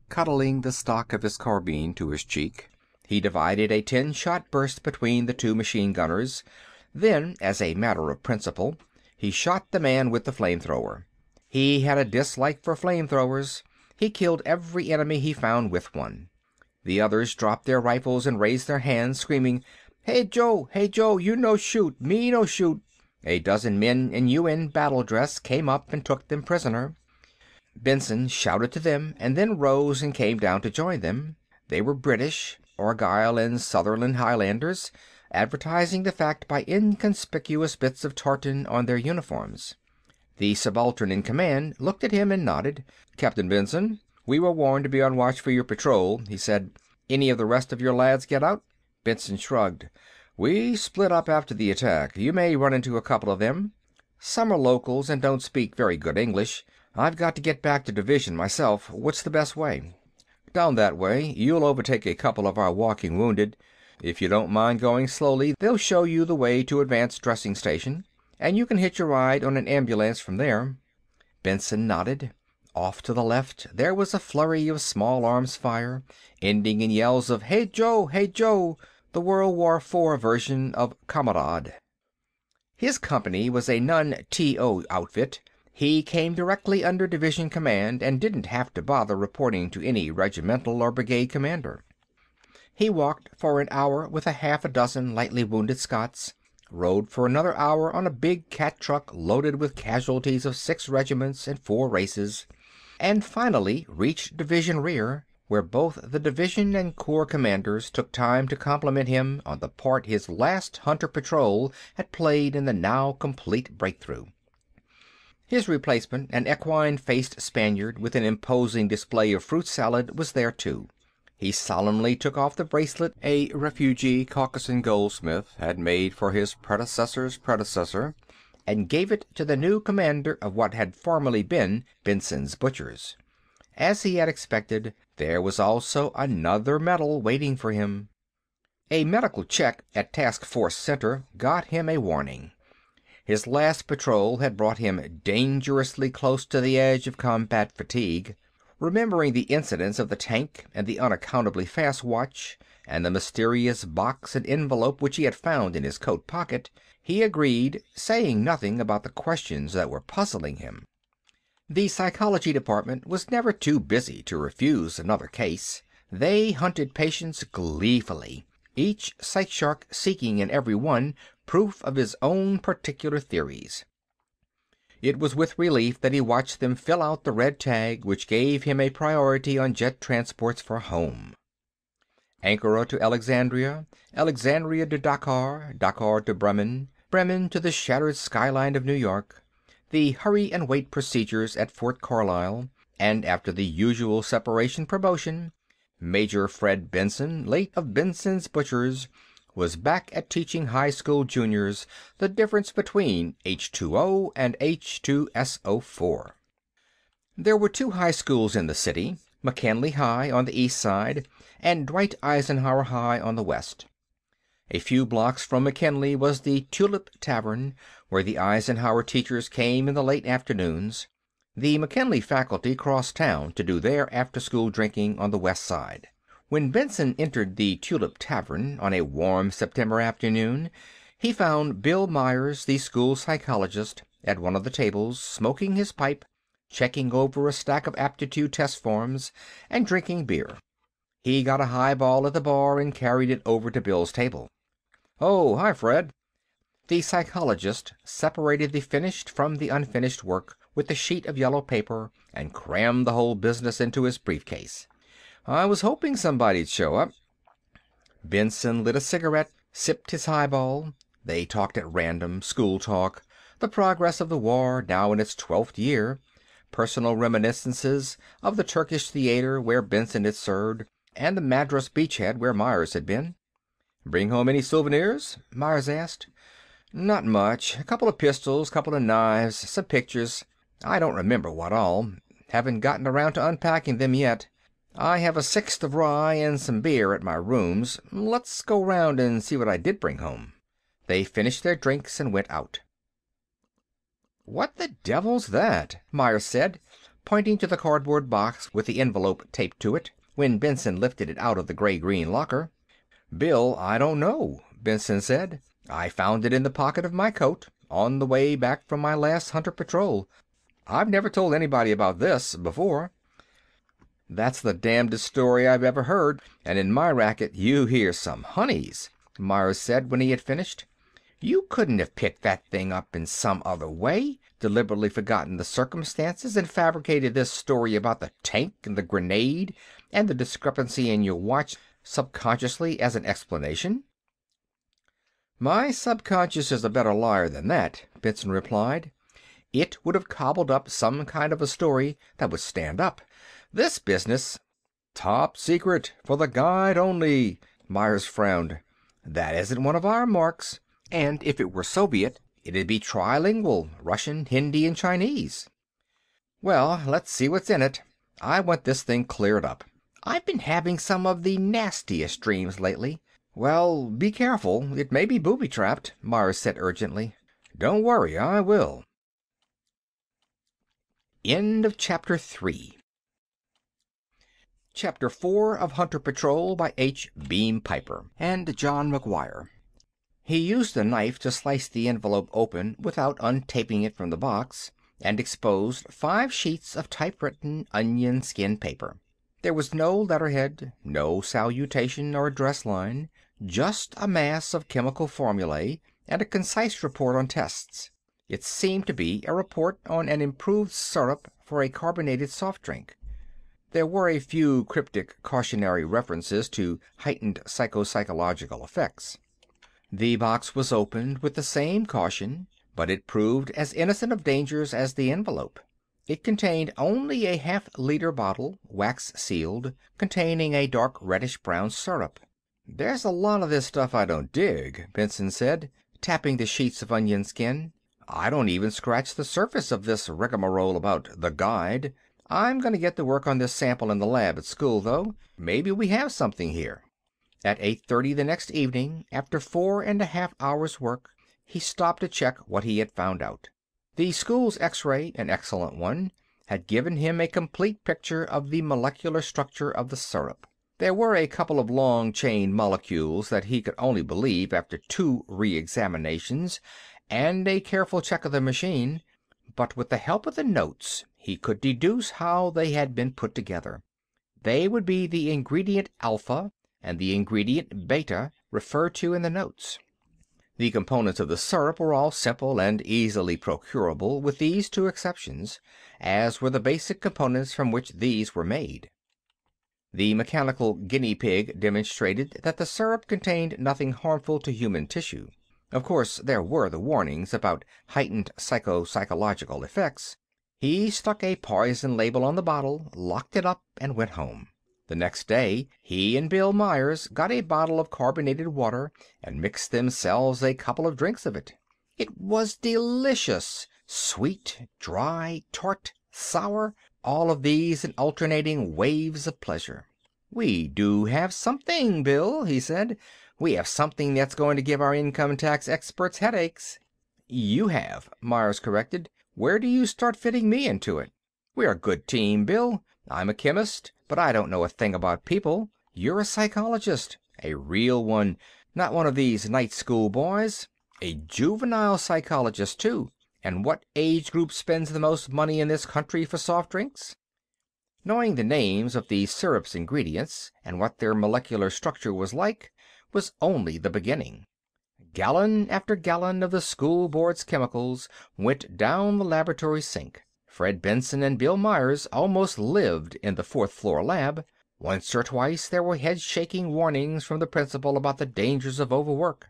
Cuddling the stock of his carbine to his cheek, he divided a ten-shot burst between the two machine gunners. Then, as a matter of principle, he shot the man with the flame thrower. He had a dislike for flame throwers. He killed every enemy he found with one. The others dropped their rifles and raised their hands, screaming, "Hey, Joe! Hey, Joe! You no shoot! Me no shoot!" A dozen men in UN battle dress came up and took them prisoner. Benson shouted to them and then rose and came down to join them. They were British, Argyll and Sutherland Highlanders, advertising the fact by inconspicuous bits of tartan on their uniforms. The subaltern in command looked at him and nodded. "Captain Benson, we were warned to be on watch for your patrol," he said. "Any of the rest of your lads get out?" Benson shrugged. "We split up after the attack. You may run into a couple of them. Some are locals and don't speak very good English. I've got to get back to Division myself. What's the best way?" "Down that way. You'll overtake a couple of our walking wounded. If you don't mind going slowly, they'll show you the way to advanced dressing station and you can hitch a ride on an ambulance from there." Benson nodded. Off to the left there was a flurry of small arms fire, ending in yells of "Hey, Joe! Hey, Joe!" the World War IV version of "Kamerad." His company was a non-T.O. outfit, He came directly under Division command and didn't have to bother reporting to any regimental or brigade commander. He walked for an hour with a half a dozen lightly wounded Scots, rode for another hour on a big cat truck loaded with casualties of six regiments and four races, and finally reached Division rear, where both the Division and Corps commanders took time to compliment him on the part his last Hunter patrol had played in the now complete breakthrough. His replacement, an equine faced Spaniard with an imposing display of fruit salad, was there too. He solemnly took off the bracelet a refugee Caucasian goldsmith had made for his predecessor's predecessor, and gave it to the new commander of what had formerly been Benson's Butchers. As he had expected, there was also another medal waiting for him. A medical check at Task Force Center got him a warning. His last patrol had brought him dangerously close to the edge of combat fatigue. Remembering the incidents of the tank and the unaccountably fast watch and the mysterious box and envelope which he had found in his coat pocket, he agreed, saying nothing about the questions that were puzzling him. The psychology department was never too busy to refuse another case. They hunted patients gleefully, each psych shark seeking in every one proof of his own particular theories. It was with relief that he watched them fill out the red tag which gave him a priority on jet transports for home. Ankara to Alexandria, Alexandria to Dakar, Dakar to Bremen, Bremen to the shattered skyline of New York, the hurry and wait procedures at Fort Carlisle, and after the usual separation promotion, Major Fred Benson, late of Benson's Butchers, was back at teaching high school juniors the difference between H2O and H2SO4. There were two high schools in the city, McKinley High on the east side and Dwight Eisenhower High on the west. A few blocks from McKinley was the Tulip Tavern, where the Eisenhower teachers came in the late afternoons. The McKinley faculty crossed town to do their after school drinking on the west side. When Benson entered the Tulip Tavern on a warm September afternoon, he found Bill Myers, the school psychologist, at one of the tables, smoking his pipe, checking over a stack of aptitude test forms, and drinking beer. He got a highball at the bar and carried it over to Bill's table. "Oh, hi, Fred." The psychologist separated the finished from the unfinished work with a sheet of yellow paper and crammed the whole business into his briefcase. I was hoping somebody'd show up." Benson lit a cigarette, sipped his highball. They talked at random, school talk, the progress of the war, now in its twelfth year, personal reminiscences of the Turkish theater where Benson had served, and the Madras beachhead where Myers had been. "Bring home any souvenirs?" Myers asked. "Not much. A couple of pistols, couple of knives, some pictures. I don't remember what all. Haven't gotten around to unpacking them yet. I have a sixth of rye and some beer at my rooms. Let's go round and see what I did bring home." They finished their drinks and went out. "What the devil's that?" Myers said, pointing to the cardboard box with the envelope taped to it, when Benson lifted it out of the gray green locker. "Bill, I don't know," Benson said. "I found it in the pocket of my coat, on the way back from my last hunter patrol. I've never told anybody about this, before." "That's the damnedest story I've ever heard, and in my racket you hear some honeys," Myers said when he had finished. "You couldn't have picked that thing up in some other way, deliberately forgotten the circumstances, and fabricated this story about the tank and the grenade and the discrepancy in your watch subconsciously as an explanation?" "My subconscious is a better liar than that," Benson replied. "It would have cobbled up some kind of a story that would stand up. This business "Top secret, for the Guide only." Myers frowned. "That isn't one of our marks. And if it were Soviet, it'd be trilingual, Russian, Hindi and Chinese." "Well, let's see what's in it. I want this thing cleared up. I've been having some of the nastiest dreams lately." "Well, be careful. It may be booby trapped," Myers said urgently. "Don't worry, I will." End of Chapter 3 Chapter 4 of Hunter Patrol by H. Beam Piper and John McGuire He used a knife to slice the envelope open without untaping it from the box, and exposed five sheets of typewritten onion skin paper. There was no letterhead, no salutation or address line, just a mass of chemical formulae and a concise report on tests. It seemed to be a report on an improved syrup for a carbonated soft drink. There were a few cryptic cautionary references to heightened psychophysiological effects. The box was opened with the same caution, but it proved as innocent of dangers as the envelope. It contained only a half liter bottle, wax sealed, containing a dark reddish brown syrup. "There's a lot of this stuff I don't dig," Benson said, tapping the sheets of onion skin. "I don't even scratch the surface of this rigmarole about the Guide.' I'm going to get to work on this sample in the lab at school, though. Maybe we have something here." At eight thirty the next evening, after four and a half hours' work, he stopped to check what he had found out. The school's X ray, an excellent one, had given him a complete picture of the molecular structure of the syrup. There were a couple of long chain molecules that he could only believe after two re examinations and a careful check of the machine, but with the help of the notes he could deduce how they had been put together. They would be the ingredient alpha and the ingredient beta referred to in the notes. The components of the syrup were all simple and easily procurable with these two exceptions, as were the basic components from which these were made. The mechanical guinea pig demonstrated that the syrup contained nothing harmful to human tissue. Of course, there were the warnings about heightened psychophysiological effects. He stuck a poison label on the bottle, locked it up, and went home. The next day he and Bill Myers got a bottle of carbonated water and mixed themselves a couple of drinks of it. It was delicious sweet, dry, tart, sour, all of these in alternating waves of pleasure. "We do have something, Bill," he said. "We have something that's going to give our income tax experts headaches." "You have," Myers corrected. "Where do you start fitting me into it?" "We're a good team, Bill. I'm a chemist, but I don't know a thing about people. You're a psychologist, a real one, not one of these night school boys. A juvenile psychologist, too. And what age group spends the most money in this country for soft drinks?" Knowing the names of the syrup's ingredients, and what their molecular structure was like, was only the beginning. Gallon after gallon of the School Board's chemicals went down the laboratory sink. Fred Benson and Bill Myers almost lived in the fourth floor lab. Once or twice there were head shaking warnings from the principal about the dangers of overwork.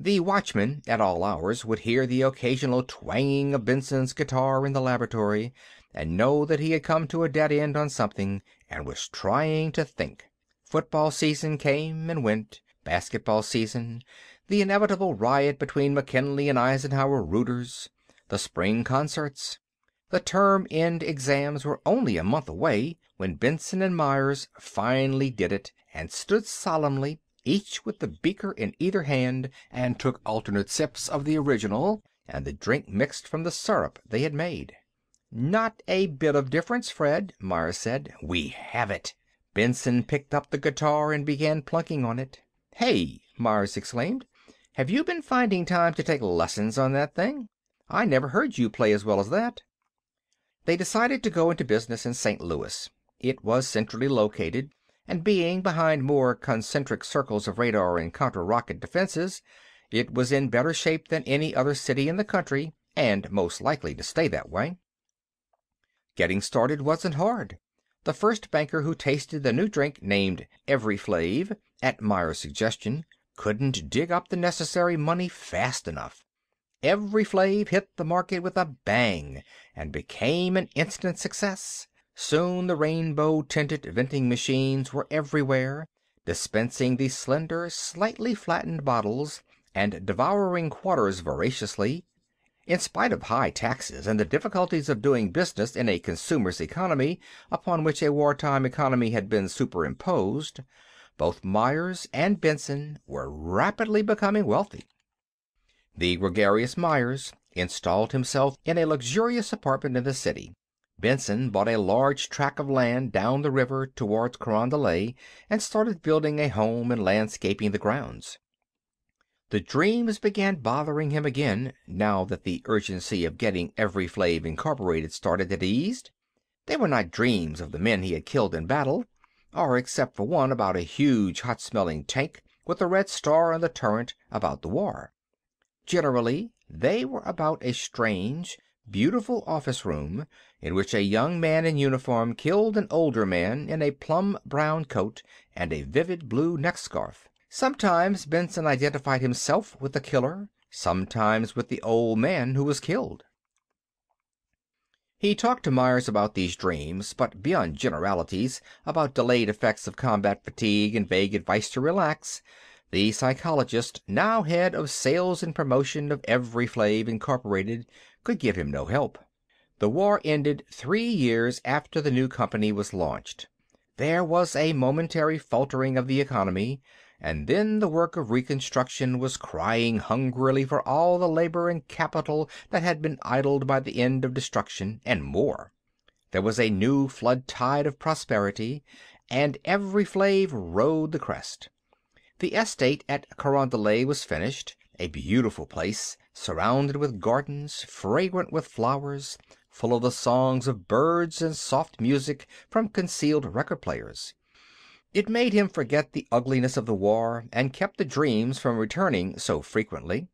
The watchman, at all hours, would hear the occasional twanging of Benson's guitar in the laboratory, and know that he had come to a dead end on something and was trying to think. Football season came and went, basketball season, the inevitable riot between McKinley and Eisenhower rooters, the spring concerts. The term end exams were only a month away when Benson and Myers finally did it, and stood solemnly, each with the beaker in either hand, and took alternate sips of the original and the drink mixed from the syrup they had made. "Not a bit of difference, Fred," Myers said. "We have it." Benson picked up the guitar and began plunking on it. "Hey!" Myers exclaimed. Have you been finding time to take lessons on that thing? I never heard you play as well as that." They decided to go into business in St. Louis. It was centrally located, and being behind more concentric circles of radar and counter rocket defenses, it was in better shape than any other city in the country, and most likely to stay that way. Getting started wasn't hard. The first banker who tasted the new drink named Evri Flave, at Myers' suggestion, couldn't dig up the necessary money fast enough. Evri Flave hit the market with a bang and became an instant success. Soon the rainbow tinted vending machines were everywhere, dispensing the slender, slightly flattened bottles and devouring quarters voraciously. In spite of high taxes and the difficulties of doing business in a consumer's economy upon which a wartime economy had been superimposed, both Myers and Benson were rapidly becoming wealthy. The gregarious Myers installed himself in a luxurious apartment in the city. Benson bought a large tract of land down the river toward Carondelet and started building a home and landscaping the grounds. The dreams began bothering him again, now that the urgency of getting Evri Flave Incorporated started had eased. They were not dreams of the men he had killed in battle, or except for one about a huge hot smelling tank with a red star on the turret, about the war. Generally, they were about a strange, beautiful office room in which a young man in uniform killed an older man in a plum brown coat and a vivid blue neck scarf. Sometimes Benson identified himself with the killer, sometimes with the old man who was killed. He talked to Myers about these dreams, but beyond generalities about delayed effects of combat fatigue and vague advice to relax, the psychologist, now head of sales and promotion of Evri Flave, Incorporated, could give him no help. The war ended three years after the new company was launched. There was a momentary faltering of the economy, and then the work of reconstruction was crying hungrily for all the labor and capital that had been idled by the end of destruction, and more. There was a new flood tide of prosperity, and Evri Flave rode the crest. The estate at Carondelet was finished, a beautiful place, surrounded with gardens, fragrant with flowers, full of the songs of birds and soft music from concealed record players. It made him forget the ugliness of the war, and kept the dreams from returning so frequently.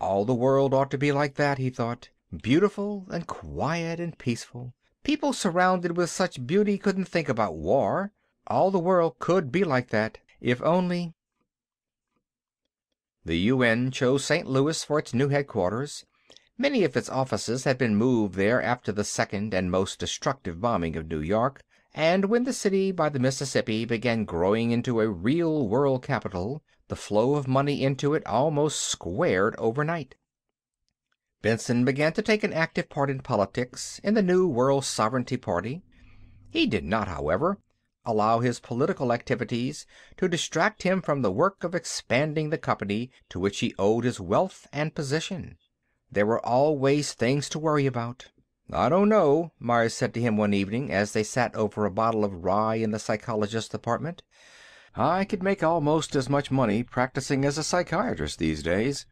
All the world ought to be like that, he thought. Beautiful and quiet and peaceful. People surrounded with such beauty couldn't think about war. All the world could be like that, if only The UN chose St. Louis for its new headquarters. Many of its offices had been moved there after the second and most destructive bombing of New York, and when the city by the Mississippi began growing into a real world capital, the flow of money into it almost squared overnight. Benson began to take an active part in politics in the new World Sovereignty Party. He did not, however, allow his political activities to distract him from the work of expanding the company to which he owed his wealth and position. There were always things to worry about. "I don't know," Myers said to him one evening, as they sat over a bottle of rye in the psychologist's apartment. "I could make almost as much money practicing as a psychiatrist these days.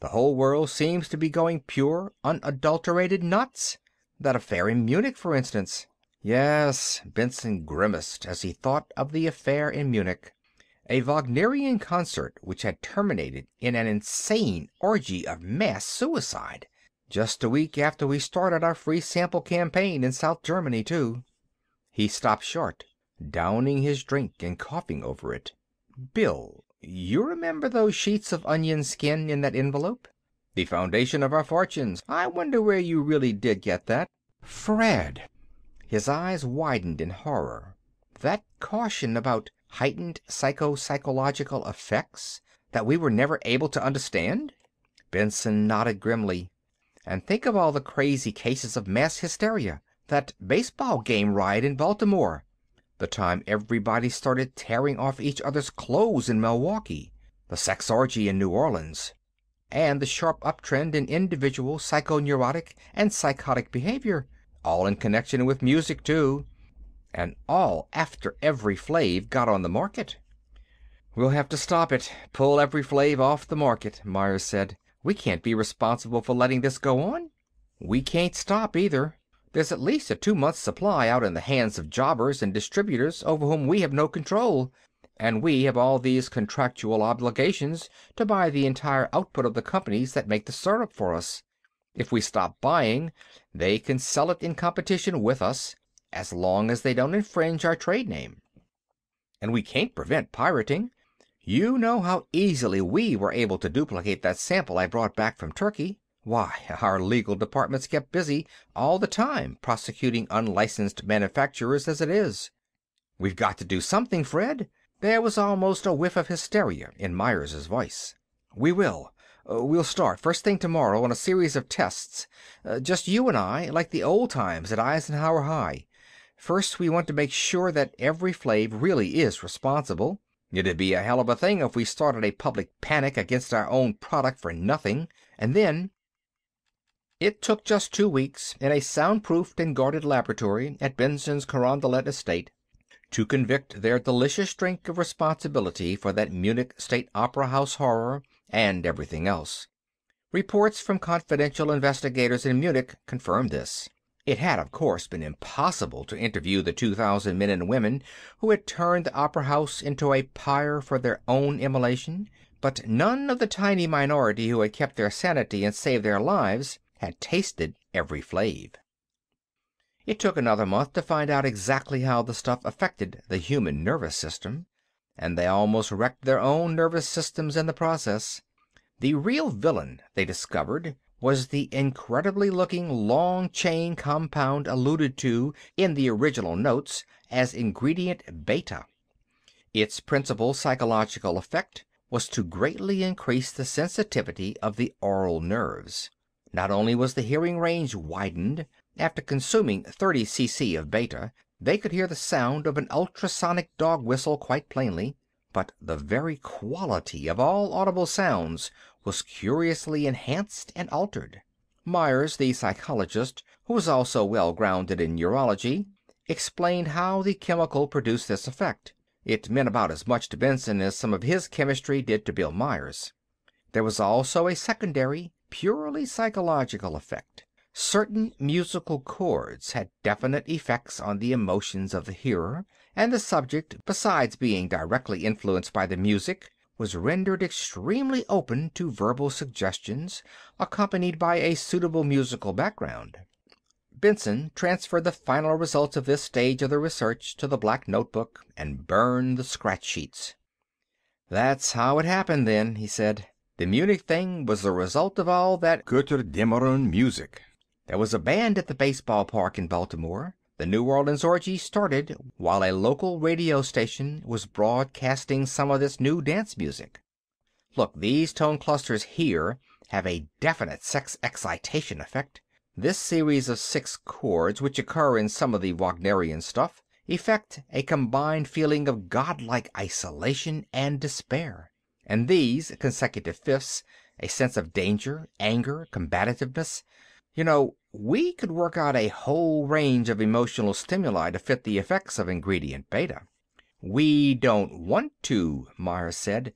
The whole world seems to be going pure, unadulterated nuts. That affair in Munich, for instance." Yes, Benson grimaced as he thought of the affair in Munich. A Wagnerian concert which had terminated in an insane orgy of mass suicide. Just a week after we started our free sample campaign in South Germany, too. He stopped short, downing his drink and coughing over it. "Bill, you remember those sheets of onion skin in that envelope? The foundation of our fortunes. I wonder where you really did get that." "Fred!" His eyes widened in horror. That caution about heightened psycho psychological effects that we were never able to understand? Benson nodded grimly. And think of all the crazy cases of mass hysteria. That baseball game riot in Baltimore. The time everybody started tearing off each other's clothes in Milwaukee. The sex orgy in New Orleans. And the sharp uptrend in individual psychoneurotic and psychotic behavior. All in connection with music, too. And all after Evri Flave got on the market. "We'll have to stop it. Pull Evri Flave off the market," Myers said. We can't be responsible for letting this go on. We can't stop, either. There's at least a two months' supply out in the hands of jobbers and distributors over whom we have no control. And we have all these contractual obligations to buy the entire output of the companies that make the syrup for us. If we stop buying, they can sell it in competition with us, as long as they don't infringe our trade name. And we can't prevent pirating. You know how easily we were able to duplicate that sample I brought back from Turkey. Why, our legal department's kept busy all the time prosecuting unlicensed manufacturers as it is. We've got to do something, Fred. There was almost a whiff of hysteria in Myers' voice. We will. Uh, we'll start, first thing tomorrow, on a series of tests. Uh, just you and I, like the old times at Eisenhower High. First, we want to make sure that Evri Flave really is responsible. It'd be a hell of a thing if we started a public panic against our own product for nothing. And then It took just two weeks, in a soundproofed and guarded laboratory at Benson's Carondelet estate, to convict their delicious drink of responsibility for that Munich State Opera House horror and everything else. Reports from confidential investigators in Munich confirmed this. It had, of course, been impossible to interview the 2,000 men and women who had turned the Opera House into a pyre for their own immolation, but none of the tiny minority who had kept their sanity and saved their lives had tasted Evri Flave. It took another month to find out exactly how the stuff affected the human nervous system, and they almost wrecked their own nervous systems in the process. The real villain, they discovered, was the incredibly looking long chain compound alluded to in the original notes as ingredient beta. Its principal psychological effect was to greatly increase the sensitivity of the aural nerves. Not only was the hearing range widened, after consuming 30 cc of beta, they could hear the sound of an ultrasonic dog whistle quite plainly, but the very quality of all audible sounds was curiously enhanced and altered. Myers, the psychologist, who was also well grounded in neurology, explained how the chemical produced this effect. It meant about as much to Benson as some of his chemistry did to Bill Myers. There was also a secondary, purely psychological effect. Certain musical chords had definite effects on the emotions of the hearer, and the subject, besides being directly influenced by the music, was rendered extremely open to verbal suggestions, accompanied by a suitable musical background. Benson transferred the final results of this stage of the research to the black notebook and burned the scratch sheets. "That's how it happened, then," he said. "The Munich thing was the result of all that Götterdämmerung music. There was a band at the baseball park in Baltimore. The New Orleans orgy started while a local radio station was broadcasting some of this new dance music. Look, these tone clusters here have a definite sex excitation effect. This series of six chords, which occur in some of the Wagnerian stuff, effect a combined feeling of godlike isolation and despair. And these consecutive fifths, a sense of danger, anger, combativeness you know, we could work out a whole range of emotional stimuli to fit the effects of Ingredient Beta." "We don't want to," Myers said.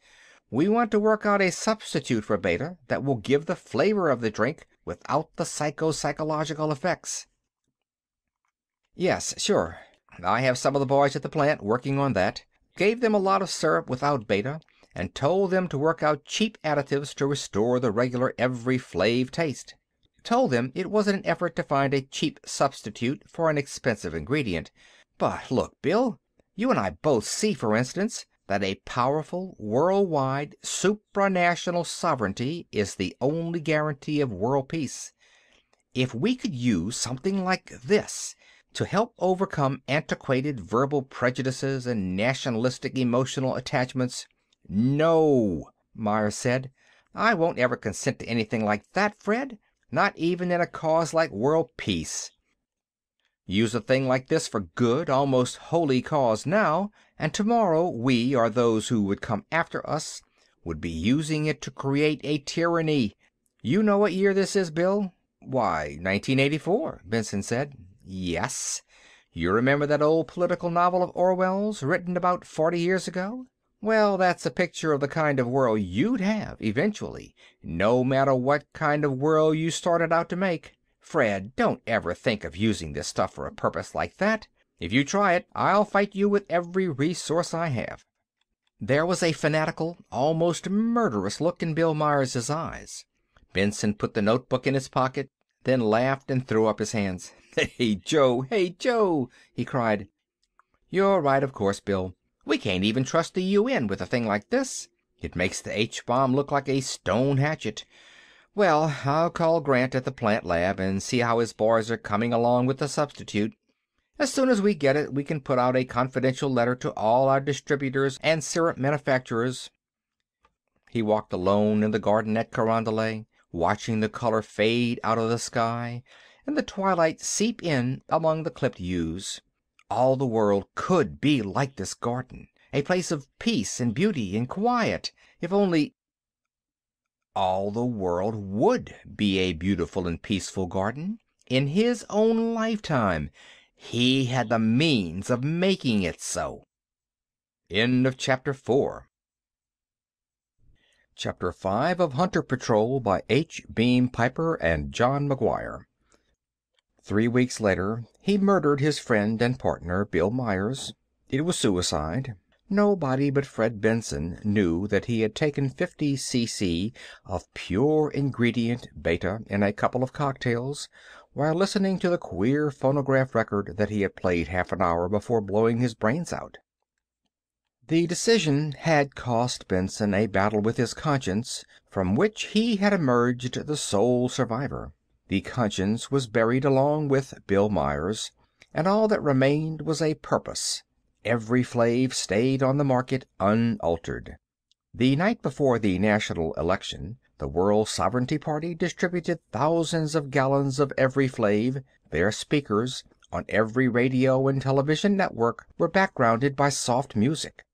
"We want to work out a substitute for Beta that will give the flavor of the drink without the psycho psychological effects." "Yes, sure. I have some of the boys at the plant working on that. Gave them a lot of syrup without Beta, and told them to work out cheap additives to restore the regular Evri Flave taste. Told them it wasn't an effort to find a cheap substitute for an expensive ingredient. But look, Bill, you and I both see, for instance, that a powerful, worldwide, supranational sovereignty is the only guarantee of world peace. If we could use something like this to help overcome antiquated verbal prejudices and nationalistic emotional attachments "No," Myers said. "I won't ever consent to anything like that, Fred. Not even in a cause like world peace. Use a thing like this for good, almost holy cause now, and tomorrow we, or those who would come after us, would be using it to create a tyranny. You know what year this is, Bill?" "Why, 1984," Benson said. "Yes. You remember that old political novel of Orwell's, written about forty years ago? Well, that's a picture of the kind of world you'd have, eventually, no matter what kind of world you started out to make. Fred, don't ever think of using this stuff for a purpose like that. If you try it, I'll fight you with every resource I have." There was a fanatical, almost murderous look in Bill Myers' eyes. Benson put the notebook in his pocket, then laughed and threw up his hands. "Hey, Joe! Hey, Joe!" he cried. "You're right, of course, Bill. We can't even trust the UN with a thing like this. It makes the H bomb look like a stone hatchet. Well, I'll call Grant at the plant lab and see how his boys are coming along with the substitute. As soon as we get it, we can put out a confidential letter to all our distributors and syrup manufacturers." He walked alone in the garden at Carondelet, watching the color fade out of the sky and the twilight seep in among the clipped yews. All the world could be like this garden, a place of peace and beauty and quiet, if only All the world would be a beautiful and peaceful garden, in his own lifetime. He had the means of making it so. End of chapter 4 Chapter 5 of Hunter Patrol by H. Beam Piper and John McGuire Three weeks later he murdered his friend and partner, Bill Myers. It was suicide. Nobody but Fred Benson knew that he had taken fifty cc of pure ingredient Beta in a couple of cocktails while listening to the queer phonograph record that he had played half an hour before blowing his brains out. The decision had cost Benson a battle with his conscience from which he had emerged the sole survivor. The conscience was buried along with Bill Myers, and all that remained was a purpose. Evri Flave stayed on the market unaltered. The night before the national election, the World Sovereignty Party distributed thousands of gallons of Evri Flave; their speakers, on every radio and television network, were backgrounded by soft music.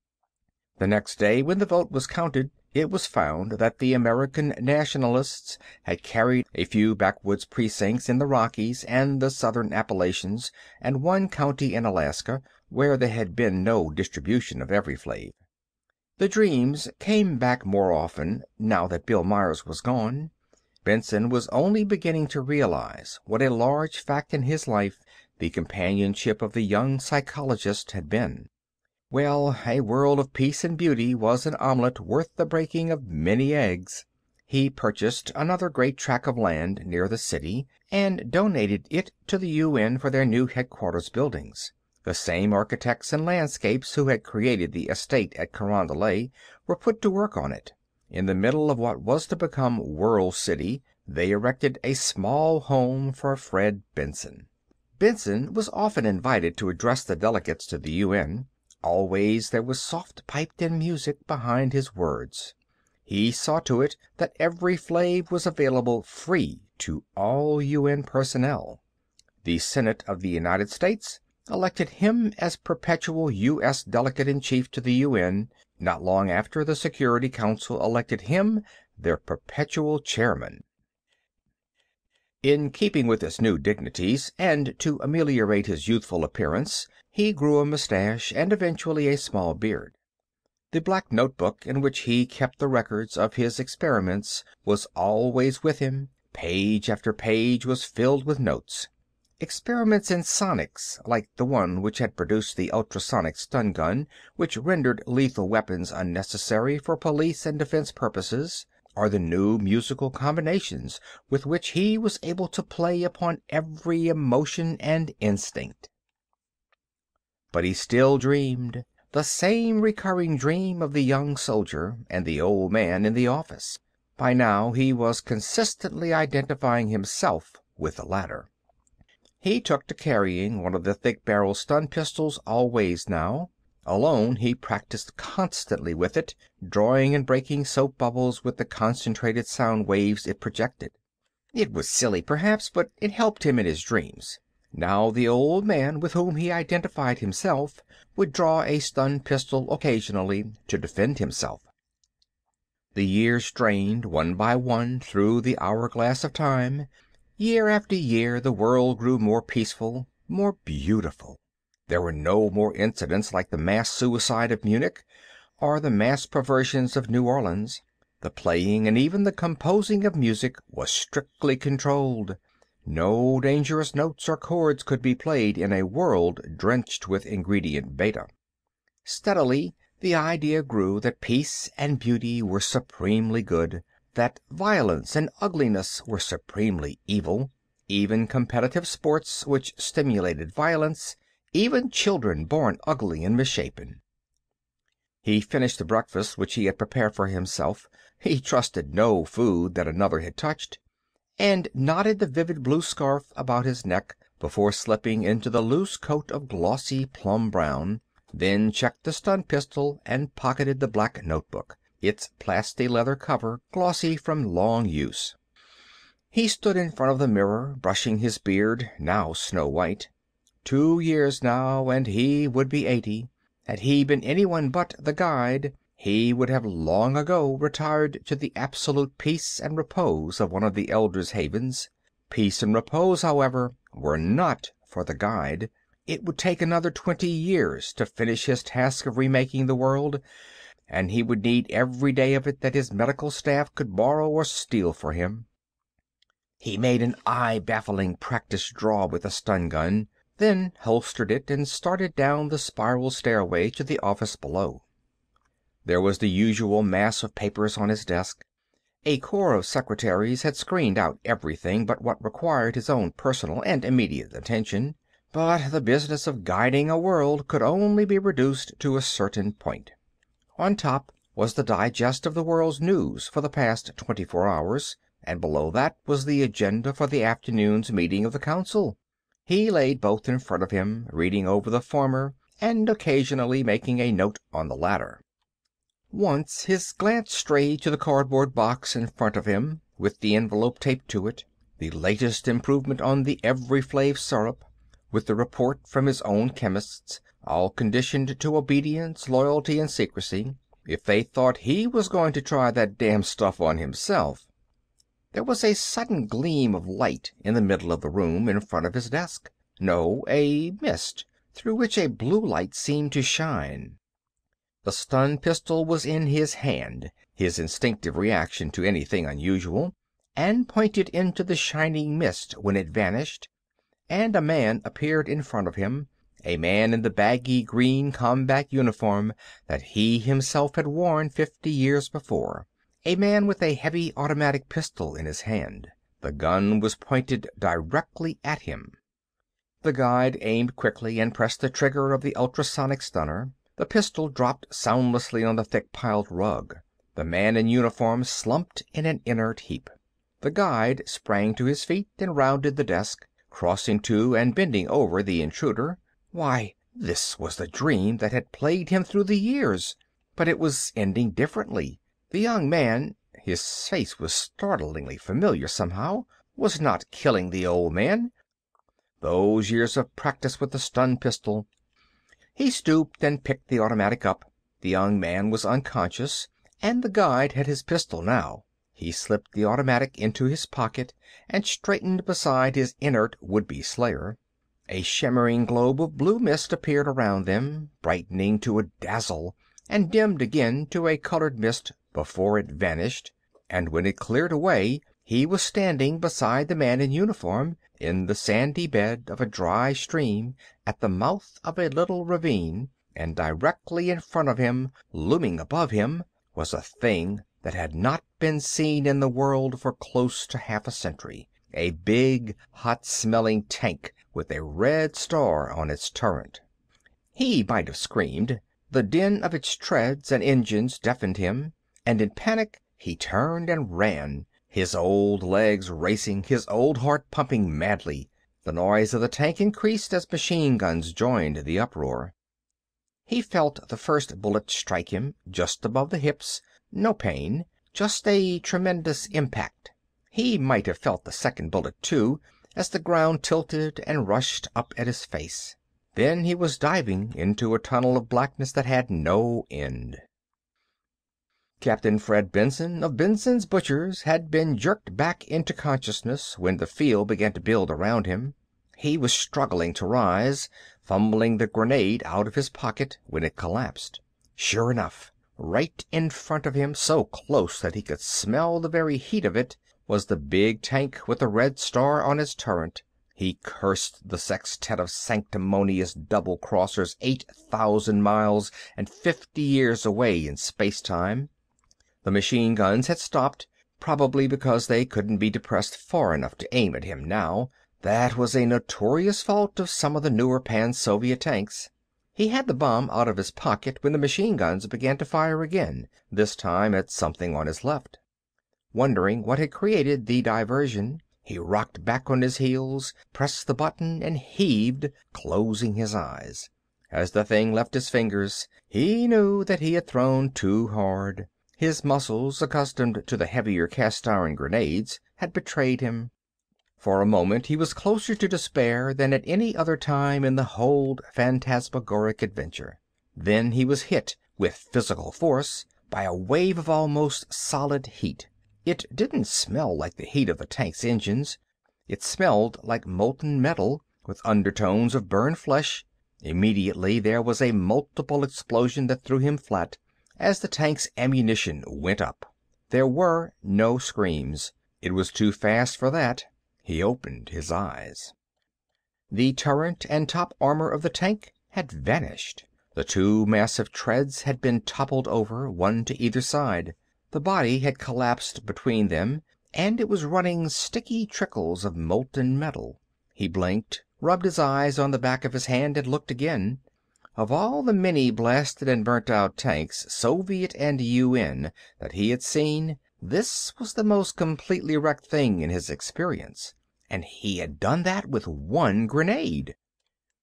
The next day, when the vote was counted, it was found that the American Nationalists had carried a few backwoods precincts in the Rockies and the southern Appalachians and one county in Alaska, where there had been no distribution of Evri Flave. The dreams came back more often, now that Bill Myers was gone. Benson was only beginning to realize what a large fact in his life the companionship of the young psychologist had been. Well, a world of peace and beauty was an omelet worth the breaking of many eggs. He purchased another great tract of land near the city and donated it to the UN for their new headquarters buildings. The same architects and landscapes who had created the estate at Carondelet were put to work on it. In the middle of what was to become World City, they erected a small home for Fred Benson. Benson was often invited to address the delegates to the UN. Always there was soft piped in music behind his words. He saw to it that Evri Flave was available free to all UN personnel. The Senate of the United States elected him as perpetual U.S. delegate in chief to the UN; not long after, the Security Council elected him their perpetual chairman. In keeping with his new dignities, and to ameliorate his youthful appearance, he grew a mustache and eventually a small beard. The black notebook in which he kept the records of his experiments was always with him; page after page was filled with notes. Experiments in sonics, like the one which had produced the ultrasonic stun gun which rendered lethal weapons unnecessary for police and defense purposes or the new musical combinations with which he was able to play upon every emotion and instinct. But he still dreamed, the same recurring dream of the young soldier and the old man in the office. By now he was consistently identifying himself with the latter. He took to carrying one of the thick barrel stun pistols always now. Alone, he practiced constantly with it, drawing and breaking soap bubbles with the concentrated sound waves it projected. It was silly, perhaps, but it helped him in his dreams. Now the old man with whom he identified himself would draw a stun pistol occasionally to defend himself. The years drained one by one through the hourglass of time. Year after year the world grew more peaceful, more beautiful. There were no more incidents like the mass suicide of Munich, or the mass perversions of New Orleans. The playing and even the composing of music was strictly controlled. No dangerous notes or chords could be played in a world drenched with ingredient Beta. Steadily the idea grew that peace and beauty were supremely good, that violence and ugliness were supremely evil. Even competitive sports which stimulated violence even children born ugly and misshapen. He finished the breakfast which he had prepared for himself he trusted no food that another had touched and knotted the vivid blue scarf about his neck before slipping into the loose coat of glossy plum brown, then checked the stun pistol and pocketed the black notebook, its plastileather cover glossy from long use. He stood in front of the mirror, brushing his beard, now snow white. Two years now, and he would be eighty. Had he been anyone but the Guide, he would have long ago retired to the absolute peace and repose of one of the Elders' Havens. Peace and repose, however, were not for the Guide. It would take another twenty years to finish his task of remaking the world, and he would need every day of it that his medical staff could borrow or steal for him. He made an eye baffling practice draw with a stun gun, then holstered it and started down the spiral stairway to the office below. There was the usual mass of papers on his desk. A corps of secretaries had screened out everything but what required his own personal and immediate attention, but the business of guiding a world could only be reduced to a certain point. On top was the digest of the world's news for the past twenty four hours, and below that was the agenda for the afternoon's meeting of the council. He laid both in front of him, reading over the former and occasionally making a note on the latter. Once his glance strayed to the cardboard box in front of him, with the envelope taped to it, the latest improvement on the Evri Flave syrup, with the report from his own chemists, all conditioned to obedience, loyalty and secrecy. If they thought he was going to try that damn stuff on himself There was a sudden gleam of light in the middle of the room, in front of his desk. No, a mist, through which a blue light seemed to shine. The stun pistol was in his hand, his instinctive reaction to anything unusual, and pointed into the shining mist when it vanished, and a man appeared in front of him, a man in the baggy green combat uniform that he himself had worn fifty years before, a man with a heavy automatic pistol in his hand. The gun was pointed directly at him. The guide aimed quickly and pressed the trigger of the ultrasonic stunner. The pistol dropped soundlessly on the thick piled rug. The man in uniform slumped in an inert heap. The guide sprang to his feet and rounded the desk crossing to and bending over the intruder. Why, this was the dream that had plagued him through the years. But it was ending differently. The young man his face was startlingly familiar, somehow was not killing the old man. Those years of practice with the stun pistol He stooped and picked the automatic up. The young man was unconscious, and the guide had his pistol now. He slipped the automatic into his pocket and straightened beside his inert would be slayer. A shimmering globe of blue mist appeared around them, brightening to a dazzle, and dimmed again to a colored mist before it vanished, and when it cleared away he was standing beside the man in uniform, in the sandy bed of a dry stream at the mouth of a little ravine, and directly in front of him, looming above him, was a thing that had not been seen in the world for close to half a century a big, hot smelling tank with a red star on its turret. He might have screamed. The din of its treads and engines deafened him, and in panic he turned and ran, his old legs racing, his old heart pumping madly. The noise of the tank increased as machine guns joined the uproar. He felt the first bullet strike him, just above the hips, no pain, just a tremendous impact. He might have felt the second bullet, too, as the ground tilted and rushed up at his face. Then he was diving into a tunnel of blackness that had no end. Captain Fred Benson of Benson's Butchers had been jerked back into consciousness when the field began to build around him. He was struggling to rise, fumbling the grenade out of his pocket, when it collapsed. Sure enough, Right in front of him, so close that he could smell the very heat of it, was the big tank with the red star on its turret. He cursed the sextet of sanctimonious double crossers eight thousand miles and fifty years away in space time. The machine guns had stopped, probably because they couldn't be depressed far enough to aim at him now. That was a notorious fault of some of the newer Pan Soviet tanks. He had the bomb out of his pocket when the machine guns began to fire again, this time at something on his left. Wondering what had created the diversion, he rocked back on his heels, pressed the button and heaved, closing his eyes. As the thing left his fingers, he knew that he had thrown too hard. His muscles, accustomed to the heavier cast iron grenades, had betrayed him. For a moment he was closer to despair than at any other time in the whole phantasmagoric adventure. Then he was hit, with physical force, by a wave of almost solid heat. It didn't smell like the heat of the tank's engines. It smelled like molten metal, with undertones of burned flesh. Immediately there was a multiple explosion that threw him flat, as the tank's ammunition went up. There were no screams. It was too fast for that. He opened his eyes. The turret and top armor of the tank had vanished. The two massive treads had been toppled over, one to either side. The body had collapsed between them, and it was running sticky trickles of molten metal. He blinked, rubbed his eyes on the back of his hand, and looked again. Of all the many blasted and burnt out tanks, Soviet and UN, that he had seen, this was the most completely wrecked thing in his experience. And he had done that with one grenade!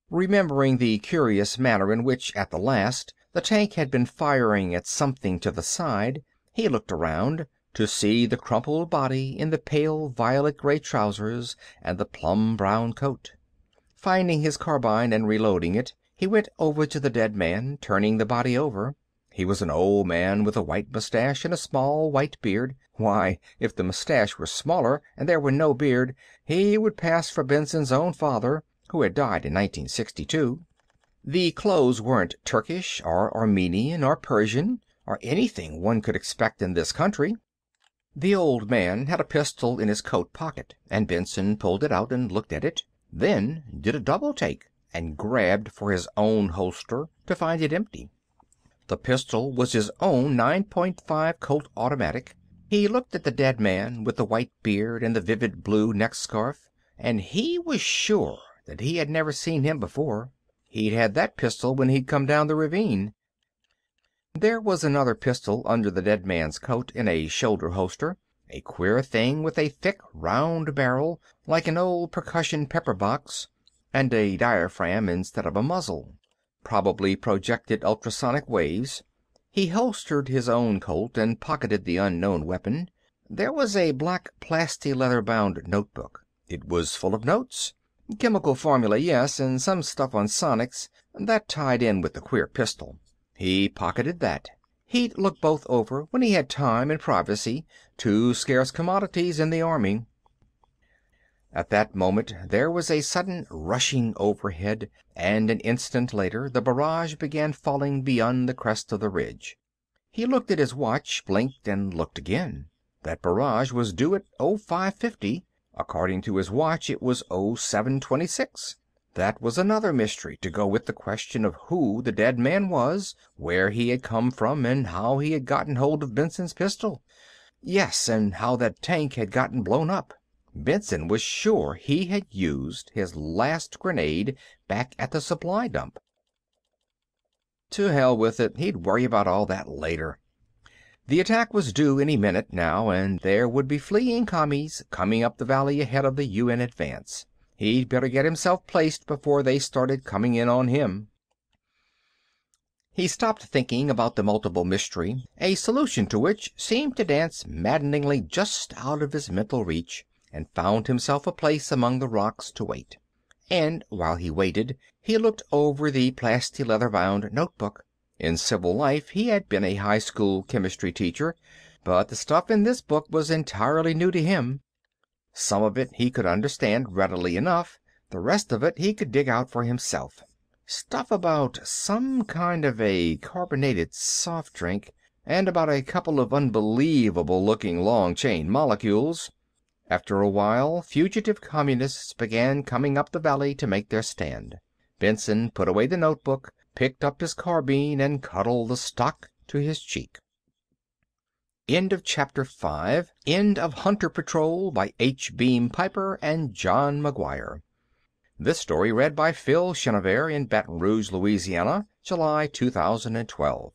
Remembering the curious manner in which, at the last, the tank had been firing at something to the side, he looked around, to see the crumpled body in the pale violet gray trousers and the plum brown coat. Finding his carbine and reloading it, he went over to the dead man, turning the body over. He was an old man with a white mustache and a small white beard. Why, if the mustache were smaller and there were no beard, he would pass for Benson's own father, who had died in 1962. The clothes weren't Turkish or Armenian or Persian or anything one could expect in this country. The old man had a pistol in his coat pocket, and Benson pulled it out and looked at it, then did a double take and grabbed for his own holster, to find it empty. The pistol was his own 9.5 Colt automatic. He looked at the dead man with the white beard and the vivid blue neck scarf, and he was sure that he had never seen him before. He'd had that pistol when he'd come down the ravine. There was another pistol under the dead man's coat, in a shoulder holster, a queer thing with a thick, round barrel, like an old percussion pepper box, and a diaphragm instead of a muzzle. Probably projected ultrasonic waves. He holstered his own Colt and pocketed the unknown weapon. There was a black plastileather bound notebook. It was full of notes. Chemical formula, yes, and some stuff on sonics. That tied in with the queer pistol. He pocketed that. He'd look both over when he had time and privacy, two scarce commodities in the army. At that moment there was a sudden rushing overhead, and an instant later the barrage began falling beyond the crest of the ridge. He looked at his watch, blinked, and looked again. That barrage was due at 0550. According to his watch, it was 0726. That was another mystery to go with the question of who the dead man was, where he had come from, and how he had gotten hold of Benson's pistol. Yes, and how that tank had gotten blown up. Benson was sure he had used his last grenade back at the supply dump. To hell with it, he'd worry about all that later. The attack was due any minute, now, and there would be fleeing Commies coming up the valley ahead of the UN advance. He'd better get himself placed before they started coming in on him. He stopped thinking about the multiple mystery, a solution to which seemed to dance maddeningly just out of his mental reach, and found himself a place among the rocks to wait. And while he waited, he looked over the plastileather bound notebook. In civil life he had been a high school chemistry teacher, but the stuff in this book was entirely new to him. Some of it he could understand readily enough; the rest of it he could dig out for himself. Stuff about some kind of a carbonated soft drink, and about a couple of unbelievable looking long chain molecules. After a while, fugitive Communists began coming up the valley to make their stand. Benson put away the notebook picked up his carbine and cuddled the stock to his cheek. End of Chapter 5 End of Hunter Patrol by H. Beam Piper and John McGuire This story read by Phil Chenevert in Baton Rouge, Louisiana, July 2012